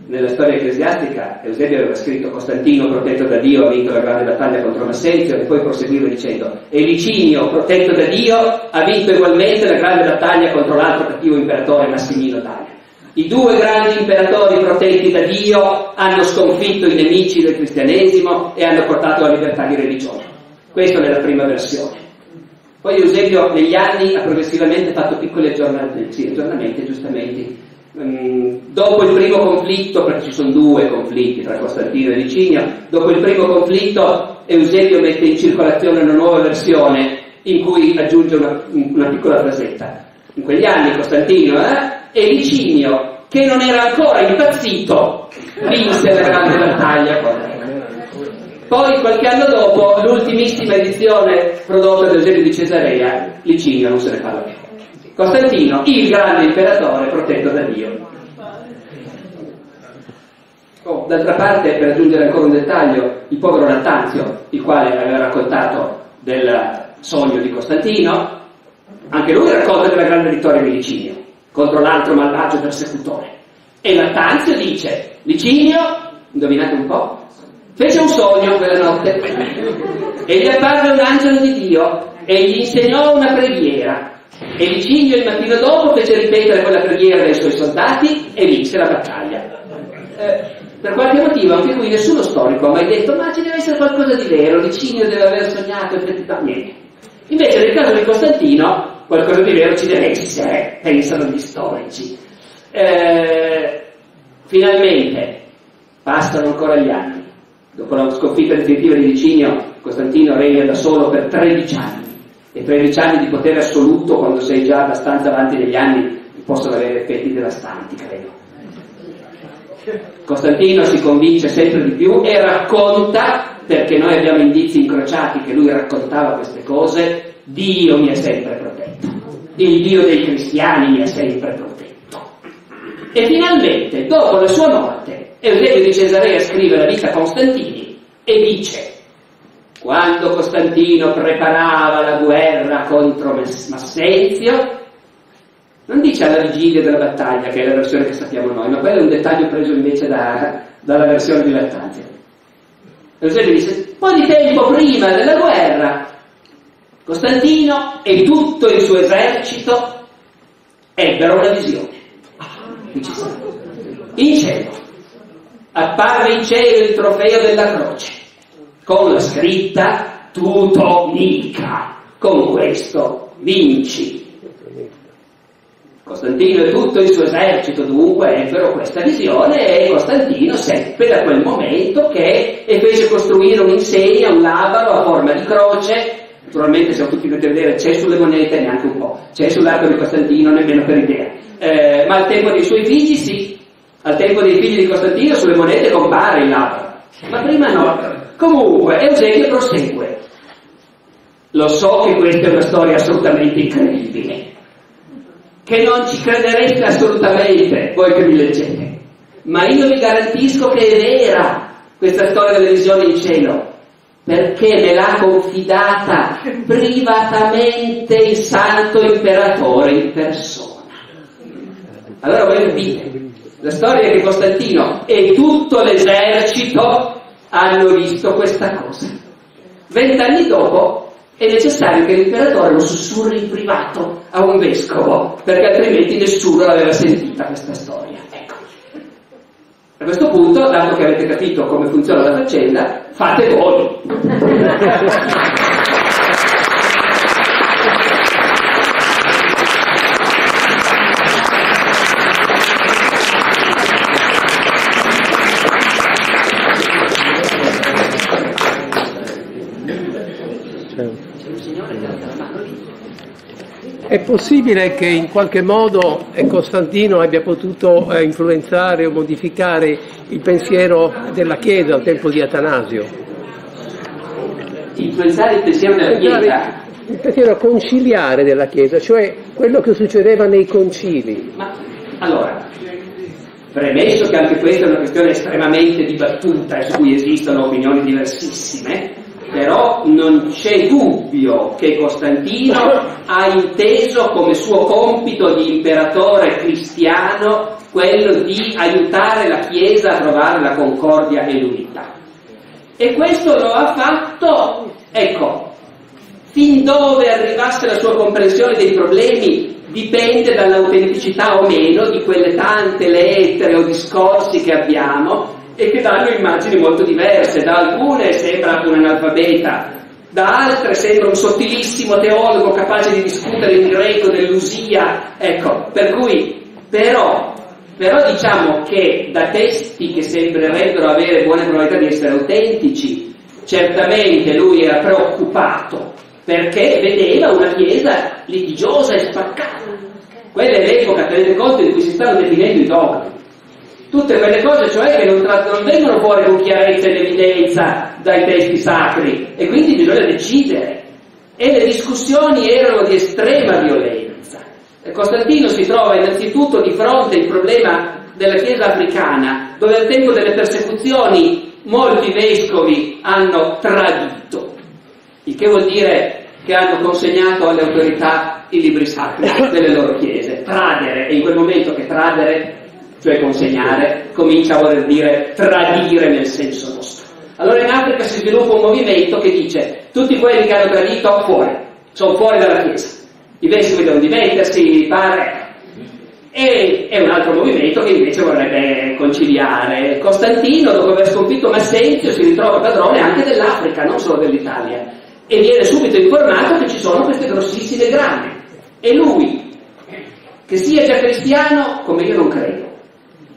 Nella storia ecclesiastica Eusebio aveva scritto Costantino protetto da Dio ha vinto la grande battaglia contro Massenzio e poi proseguiva dicendo e Licinio protetto da Dio ha vinto ugualmente la grande battaglia contro l'altro cattivo imperatore Massimino d'Alia. I due grandi imperatori protetti da Dio hanno sconfitto i nemici del cristianesimo e hanno portato la libertà di religione. Questa è la prima versione. Poi Eusebio negli anni ha progressivamente fatto piccoli aggiornamenti, aggiornamenti aggiustamenti. Um, dopo il primo conflitto, perché ci sono due conflitti tra Costantino e Licinio, dopo il primo conflitto Eusebio mette in circolazione una nuova versione in cui aggiunge una, una piccola frasetta. In quegli anni Costantino eh, e Licinio, che non era ancora impazzito, vinse la grande battaglia con lei. Poi qualche anno dopo, l'ultimissima edizione prodotta da Eugenio di Cesarea, Licinio non se ne parla più. Costantino, il grande imperatore protetto da Dio. Oh, d'altra parte, per aggiungere ancora un dettaglio, il povero Lattanzio, il quale aveva raccontato del sogno di Costantino, anche lui racconta della grande vittoria di Licinio contro l'altro malvagio persecutore. E Lattanzio dice, Licinio, indovinate un po', fece un sogno quella notte e gli apparve un angelo di Dio e gli insegnò una preghiera. E Licinio il mattino dopo fece ripetere quella preghiera dai suoi soldati e vinse la battaglia. Eh, per qualche motivo anche qui nessuno storico ha mai detto ma ci deve essere qualcosa di vero, Licinio deve aver sognato effettivamente. Invece nel caso di Costantino qualcosa di vero ci deve essere, pensano gli storici. Eh, finalmente passano ancora gli anni. Dopo la sconfitta definitiva di Licinio, Costantino regna da solo per 13 anni. E 13 anni di potere assoluto, quando sei già abbastanza avanti negli anni, possono avere effetti devastanti, credo. Costantino si convince sempre di più e racconta, perché noi abbiamo indizi incrociati che lui raccontava queste cose, Dio mi ha sempre protetto, il Dio dei cristiani mi ha sempre protetto. E finalmente, dopo la sua morte, Eusebio di Cesarea scrive la vita Costantini e dice, quando Costantino preparava la guerra contro Massenzio, non dice alla vigilia della battaglia, che è la versione che sappiamo noi, ma quello è un dettaglio preso invece da, dalla versione di Lattanzio. Eusebio dice, un po' di tempo prima della guerra, Costantino e tutto il suo esercito ebbero una visione. In cielo apparve in cielo il trofeo della croce, con la scritta tutto mica, con questo vinci. Costantino e tutto il suo esercito dunque ebbero questa visione e Costantino seppe da quel momento che e fece costruire un'insegna, un labaro a forma di croce Naturalmente siamo tutti venuti a vedere, c'è sulle monete neanche un po', c'è sull'arco di Costantino nemmeno per idea. Eh, ma al tempo dei suoi figli sì, al tempo dei figli di Costantino sulle monete compare il labro, ma prima no. Comunque, Eugenio prosegue. Lo so che questa è una storia assolutamente incredibile, che non ci credereste assolutamente voi che mi leggete, ma io vi garantisco che è vera questa storia delle visioni in cielo perché me l'ha confidata privatamente il santo imperatore in persona. Allora voi capite, la storia che Costantino e tutto l'esercito hanno visto questa cosa. Vent'anni dopo è necessario che l'imperatore lo sussurri in privato a un vescovo, perché altrimenti nessuno l'aveva sentita questa storia. A questo punto, dato che avete capito come funziona la faccenda, fate voi. È possibile che in qualche modo Costantino abbia potuto eh, influenzare o modificare il pensiero della Chiesa al tempo di Atanasio? Influenzare il pensiero della Chiesa? Il pensiero conciliare della Chiesa, cioè quello che succedeva nei concili. Ma allora, premesso che anche questa è una questione estremamente dibattuta e su cui esistono opinioni diversissime, però non c'è dubbio che Costantino ha inteso come suo compito di imperatore cristiano quello di aiutare la Chiesa a trovare la concordia e l'unità. E questo lo ha fatto, ecco, fin dove arrivasse la sua comprensione dei problemi dipende dall'autenticità o meno di quelle tante lettere o discorsi che abbiamo e che danno immagini molto diverse. Da alcune sembra un analfabeta, da altre sembra un sottilissimo teologo capace di discutere in greco dell'usia. Ecco, per cui, però, però diciamo che da testi che sembrerebbero avere buone probabilità di essere autentici, certamente lui era preoccupato perché vedeva una Chiesa litigiosa e spaccata. Quella è l'epoca, tenete conto, in cui si stanno definendo i dogmi. Tutte quelle cose, cioè, che non, non vengono fuori con chiarezza ed evidenza dai testi sacri, e quindi bisogna decidere. E le discussioni erano di estrema violenza. Costantino si trova innanzitutto di fronte al problema della Chiesa africana, dove al tempo delle persecuzioni molti vescovi hanno tradito, il che vuol dire che hanno consegnato alle autorità i libri sacri delle loro chiese. Tradere, e in quel momento che tradere, cioè consegnare, comincia a voler dire tradire nel senso nostro. Allora in Africa si sviluppa un movimento che dice tutti quelli che hanno tradito fuori, sono fuori dalla Chiesa. I vescovi devono dimettersi, pare. E è un altro movimento che invece vorrebbe conciliare. Costantino, dopo aver sconfitto Massenzio, si ritrova padrone anche dell'Africa, non solo dell'Italia, e viene subito informato che ci sono queste grossissime grane. E lui, che sia già cristiano, come io non credo,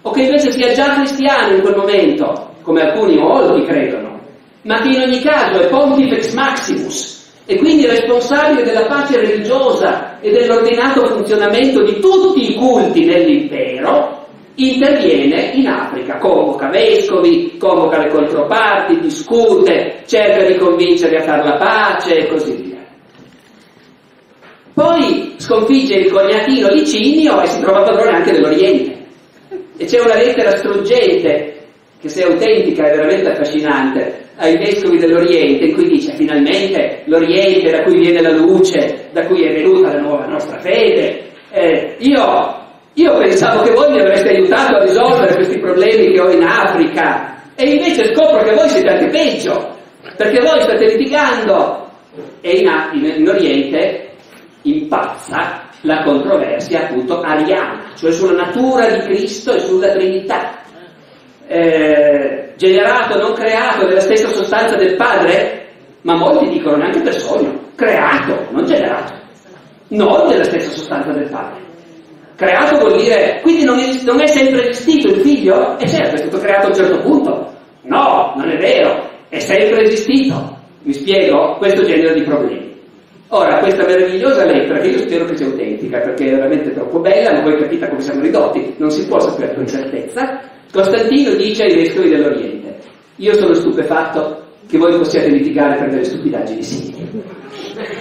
o che invece sia già cristiano in quel momento, come alcuni o molti credono, ma che in ogni caso è Pontifex Maximus e quindi responsabile della pace religiosa e dell'ordinato funzionamento di tutti i culti nell'impero, interviene in Africa, convoca vescovi, convoca le controparti, discute, cerca di convincerli a fare la pace e così via. Poi sconfigge il cognatino Licinio e si trova padrone anche dell'Oriente. E c'è una lettera struggente, che se autentica è veramente affascinante, ai vescovi dell'Oriente, in cui dice finalmente l'Oriente da cui viene la luce, da cui è venuta la nuova nostra fede. Eh, io, io pensavo che voi mi avreste aiutato a risolvere questi problemi che ho in Africa e invece scopro che voi siete anche peggio, perché voi state litigando e in, in, in Oriente impazza la controversia appunto ariana, cioè sulla natura di Cristo e sulla Trinità. Eh, generato, non creato, della stessa sostanza del Padre? Ma molti dicono neanche per sogno, creato, non generato, non della stessa sostanza del Padre. Creato vuol dire, quindi non è, non è sempre esistito il figlio? E certo, è stato creato a un certo punto. No, non è vero, è sempre esistito. Mi spiego? Questo genere di problemi. Ora, questa meravigliosa lettera, che io spero che sia autentica, perché è veramente troppo bella, ma voi capite come siamo ridotti, non si può sapere con certezza, Costantino dice ai vescovi dell'Oriente, io sono stupefatto che voi possiate litigare per delle stupidaggini simili.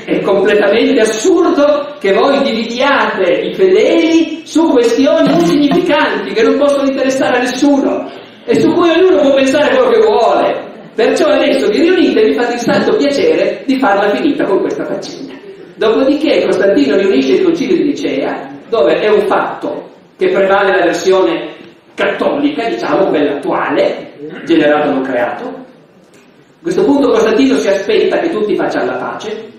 È completamente assurdo che voi dividiate i fedeli su questioni insignificanti che non possono interessare a nessuno e su cui ognuno può pensare quello che vuole. Perciò adesso vi riunite e vi fate il santo piacere di farla finita con questa faccenda. Dopodiché Costantino riunisce il concilio di Nicea, dove è un fatto che prevale la versione cattolica, diciamo quella attuale, generato non creato. A questo punto Costantino si aspetta che tutti facciano la pace,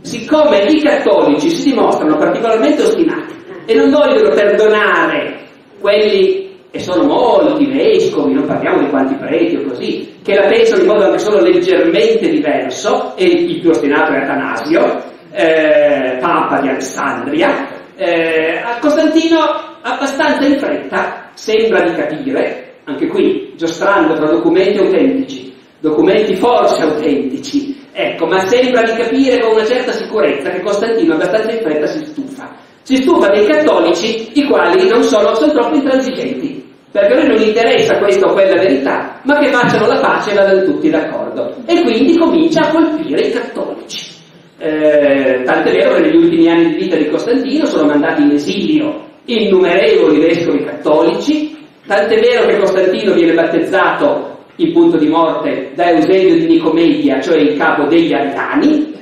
siccome i cattolici si dimostrano particolarmente ostinati e non vogliono perdonare quelli, e sono molti vescovi, non parliamo di quanti preti o così, che la pensano in modo anche solo leggermente diverso, e il più ostinato è Atanasio, eh, Papa di Alessandria, eh, a Costantino abbastanza in fretta sembra di capire, anche qui giostrando tra documenti autentici, documenti forse autentici, ecco, ma sembra di capire con una certa sicurezza che Costantino abbastanza in fretta si stufa. Si stufa dei cattolici i quali non sono, sono troppo intransigenti, perché a noi non interessa questa o quella verità, ma che facciano la pace e vadano tutti d'accordo. E quindi comincia a colpire i cattolici. Tant'è vero che negli ultimi anni di vita di Costantino sono mandati in esilio innumerevoli vescovi cattolici, tant'è vero che Costantino viene battezzato in punto di morte da Eusebio di Nicomedia, cioè il capo degli Ariani,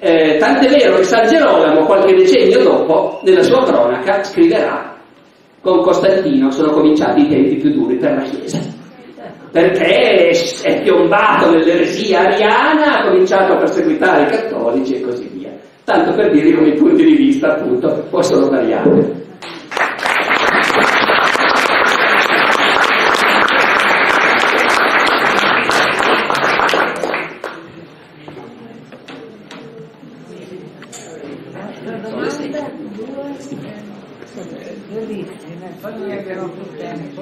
eh, tant'è vero che San Gerolamo, qualche decennio dopo, nella sua cronaca, scriverà con Costantino sono cominciati i tempi più duri per la Chiesa. Perché è piombato nell'eresia ariana, ha cominciato a perseguitare i cattolici e così via. Tanto per dire come i punti di vista, appunto, possono variare. Abbiamo più tempo.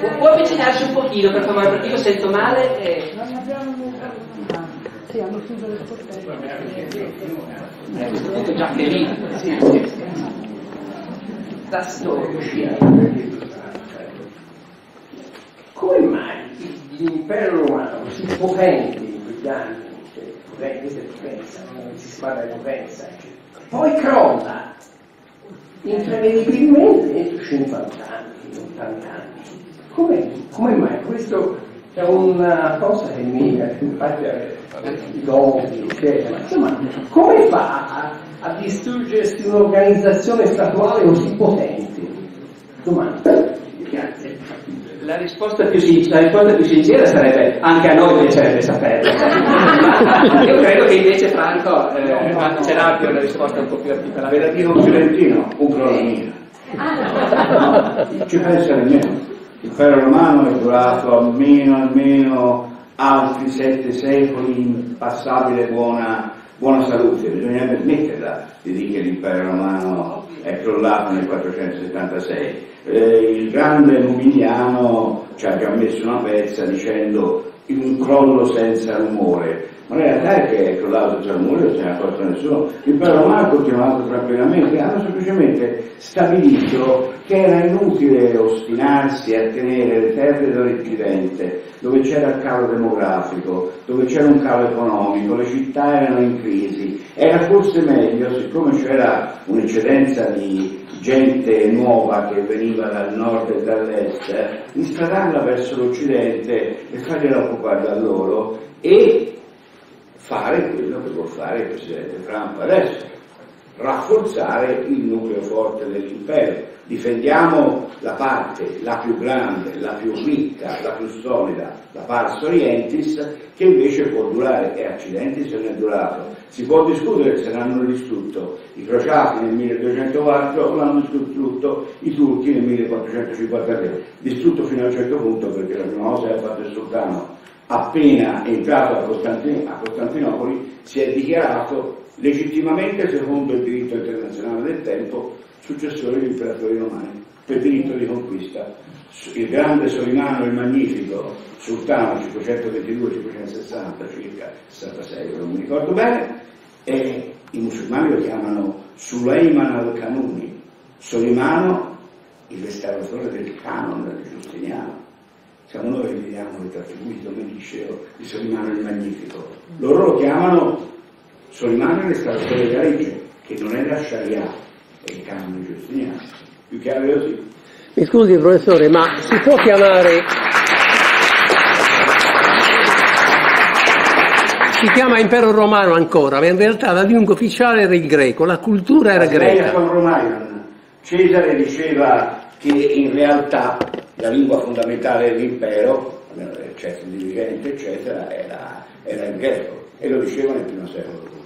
Pu- Può avvicinarsi un pochino per favore, perché io sento male e... Non abbiamo Sì, hanno chiuso le. Eh, punto già che lì. Sì, sì. Da storci. Come mai l'impero romano, così potente in quegli anni, cioè, questa è potenza, si parla di potenza, poi crolla imprevedibilmente entro 50 anni, 80 anni. Come, come mai? Questo è una cosa che mi infatti i doti, eccetera, ma insomma, come fa a, a distruggersi un'organizzazione statuale così potente? Domanda. Grazie. La risposta, più la risposta più sincera sarebbe anche a noi piacerebbe saperlo. Ma io credo che invece Franco eh, ce l'abbia una risposta un po' più articolata. Ve la dico un fiorentino, un colonnino. Ci pensa nemmeno. L'impero romano è durato almeno, almeno altri sette secoli in passabile buona, buona salute. Bisognerebbe smetterla di dire che l'impero romano è crollato nel 476. Eh, il grande Numiniano ci ha già messo una pezza dicendo un crollo senza rumore. Ma la realtà è che è crollato senza rumore, non se ne è accorto nessuno. L'impero romano ha continuato tranquillamente, hanno semplicemente stabilito che era inutile ostinarsi a tenere le terre dell'Occidente, dove c'era il calo demografico, dove c'era un calo economico, le città erano in crisi. Era forse meglio, siccome c'era un'eccedenza di gente nuova che veniva dal nord e dall'est, instradarla verso l'Occidente e fargliela occupare da loro e fare quello che vuol fare il Presidente Trump adesso, rafforzare il nucleo forte dell'impero. Difendiamo la parte, la più grande, la più ricca, la più solida, la pars orientis, che invece può durare, e accidenti se ne è durato. Si può discutere se l'hanno distrutto i crociati nel 1204 o l'hanno distrutto i turchi nel 1453. Distrutto fino a un certo punto perché la prima cosa che ha fatto il sultano appena entrato a, Costantin- a Costantinopoli si è dichiarato legittimamente, secondo il diritto internazionale del tempo, successore degli imperatori romani, per diritto di conquista. Il grande Solimano il Magnifico, sultano 522-560 circa, 66 non mi ricordo bene, e i musulmani lo chiamano Suleiman al-Kanuni, Solimano il restauratore del canon del Giustiniano. Siamo noi che gli diamo le attribuiti come liceo di Solimano il Magnifico. Loro lo chiamano Solimano il restauratore della legge, che non è la Sharia, è il canon di Giustiniano. Più chiaro così. Mi scusi professore, ma si può chiamare... Si chiama impero romano ancora, ma in realtà la lingua ufficiale era il greco, la cultura era greca. Cesare diceva che in realtà la lingua fondamentale dell'impero, l'eccesso dirigente, eccetera, era, era il greco, e lo diceva nel primo secolo.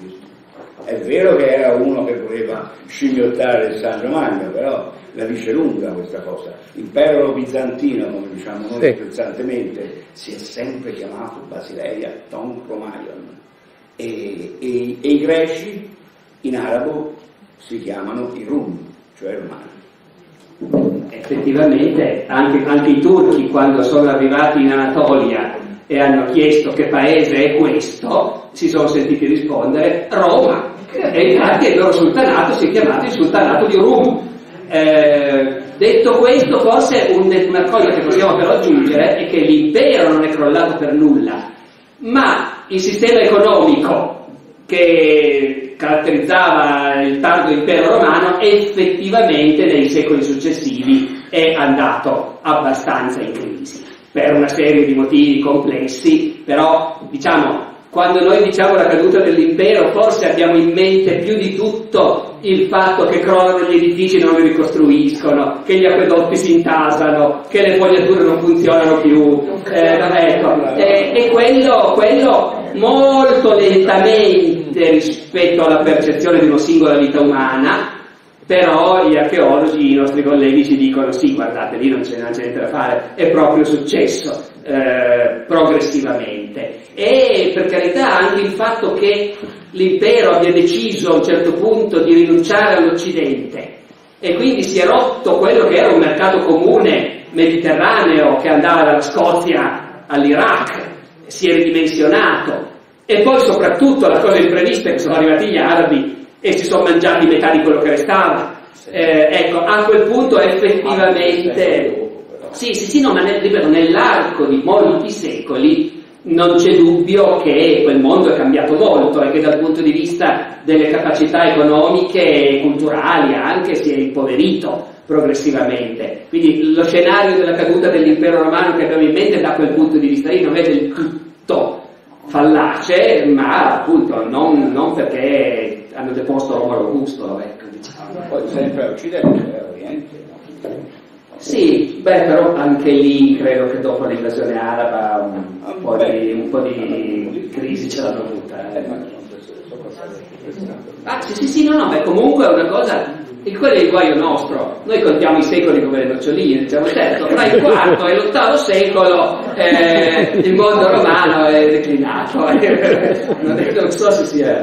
È vero che era uno che voleva scimmiottare il San Romagno, però la dice lunga questa cosa. L'impero bizantino, come diciamo noi Sì. pesantemente, si è sempre chiamato Basileia Ton Romaion. E, e- e i greci in arabo si chiamano i Rum, cioè romani. Effettivamente anche, anche i turchi quando sono arrivati in Anatolia e hanno chiesto che paese è questo, si sono sentiti rispondere Roma. E infatti il loro sultanato si è chiamato il sultanato di Rum. Eh, detto questo, forse un- una cosa che possiamo però aggiungere è che l'impero non è crollato per nulla, ma il sistema economico che caratterizzava il tardo impero romano effettivamente nei secoli successivi è andato abbastanza in crisi per una serie di motivi complessi, però diciamo quando noi diciamo la caduta dell'impero forse abbiamo in mente più di tutto il fatto che crollano gli edifici e non li ricostruiscono, che gli acquedotti si intasano, che le fognature non funzionano più, eh, ecco. e, e quello, quello molto lentamente rispetto alla percezione di una singola vita umana però gli archeologi, i nostri colleghi ci dicono sì, guardate, lì non c'è, niente da fare, è proprio successo eh, progressivamente. E per carità anche il fatto che l'impero abbia deciso a un certo punto di rinunciare all'Occidente e quindi si è rotto quello che era un mercato comune mediterraneo che andava dalla Scozia all'Iraq, si è ridimensionato e poi soprattutto la cosa imprevista è che sono arrivati gli arabi e si sono mangiati metà di quello che restava. Eh, ecco, a quel punto effettivamente... Sì, sì, sì, no, ma nel, ripeto, nell'arco di molti secoli non c'è dubbio che quel mondo è cambiato molto e che dal punto di vista delle capacità economiche e culturali anche si è impoverito progressivamente. Quindi lo scenario della caduta dell'impero romano che abbiamo in mente da quel punto di vista lì non è del tutto fallace, ma appunto non, non perché hanno deposto Romolo Augusto, ecco, diciamo. Poi sempre Occidente, eh, Oriente. Sì, beh, però anche lì credo che dopo l'invasione araba un, un, po, di, un po' di crisi ce l'hanno avuta. Eh. Ah, sì, sì, sì, no, no, beh, comunque è una cosa e quello è il guaio nostro. Noi contiamo i secoli come le noccioline, diciamo certo, tra il IV e l'VIII secolo eh, il mondo romano è declinato. non so se sia.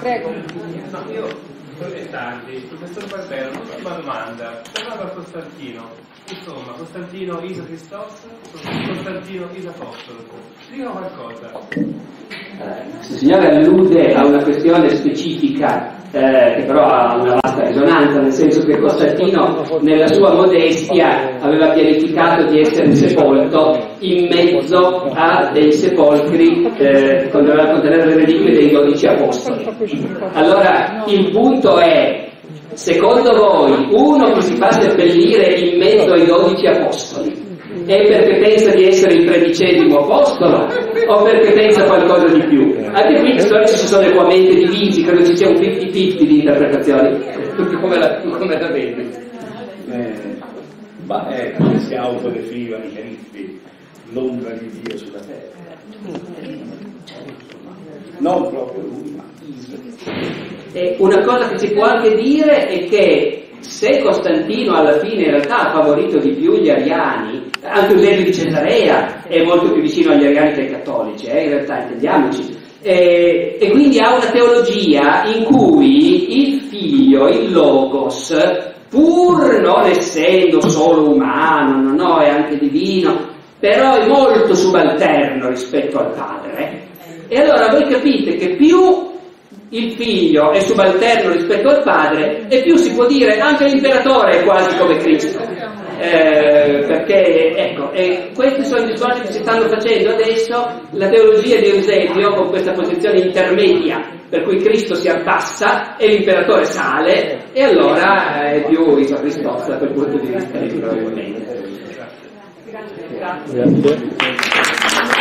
Prego. No, io progettanti, professor Barbero, un'ultima domanda. Parlava Costantino. Insomma, Costantino Isa Christos, Costantino Isa Apostolo. Dica qualcosa. Il Signore allude a una questione specifica eh, che però ha una vasta risonanza, nel senso che Costantino nella sua modestia aveva pianificato di essere sepolto in mezzo a dei sepolcri eh, che doveva contenere le reliquie dei dodici apostoli. Allora il punto è, secondo voi, uno che si fa seppellire in mezzo ai dodici apostoli è perché pensa di essere il tredicesimo apostolo o perché pensa qualcosa di più? Anche qui gli storici si sono equamente divisi, credo ci sia un 50-50 di interpretazioni. come la, come la vedi? Eh, ma è che si autodefinivano i cristi l'ombra di Dio sulla terra. Non proprio lui, ma e una cosa che si può anche dire è che se Costantino alla fine in realtà ha favorito di più gli ariani, anche Eusebio di Cesarea è molto più vicino agli ariani che ai cattolici, eh, in realtà intendiamoci, e, e quindi ha una teologia in cui il figlio, il logos, pur non essendo solo umano, no, no, è anche divino, però è molto subalterno rispetto al padre. E allora voi capite che più il figlio è subalterno rispetto al padre e più si può dire anche l'imperatore è quasi come Cristo. Eh, perché ecco, e questi sono i discorsi che si stanno facendo adesso, la teologia di Eusebio con questa posizione intermedia, per cui Cristo si abbassa e l'imperatore sale, e allora è più Iso Christos da punto di vista probabilmente. Grazie.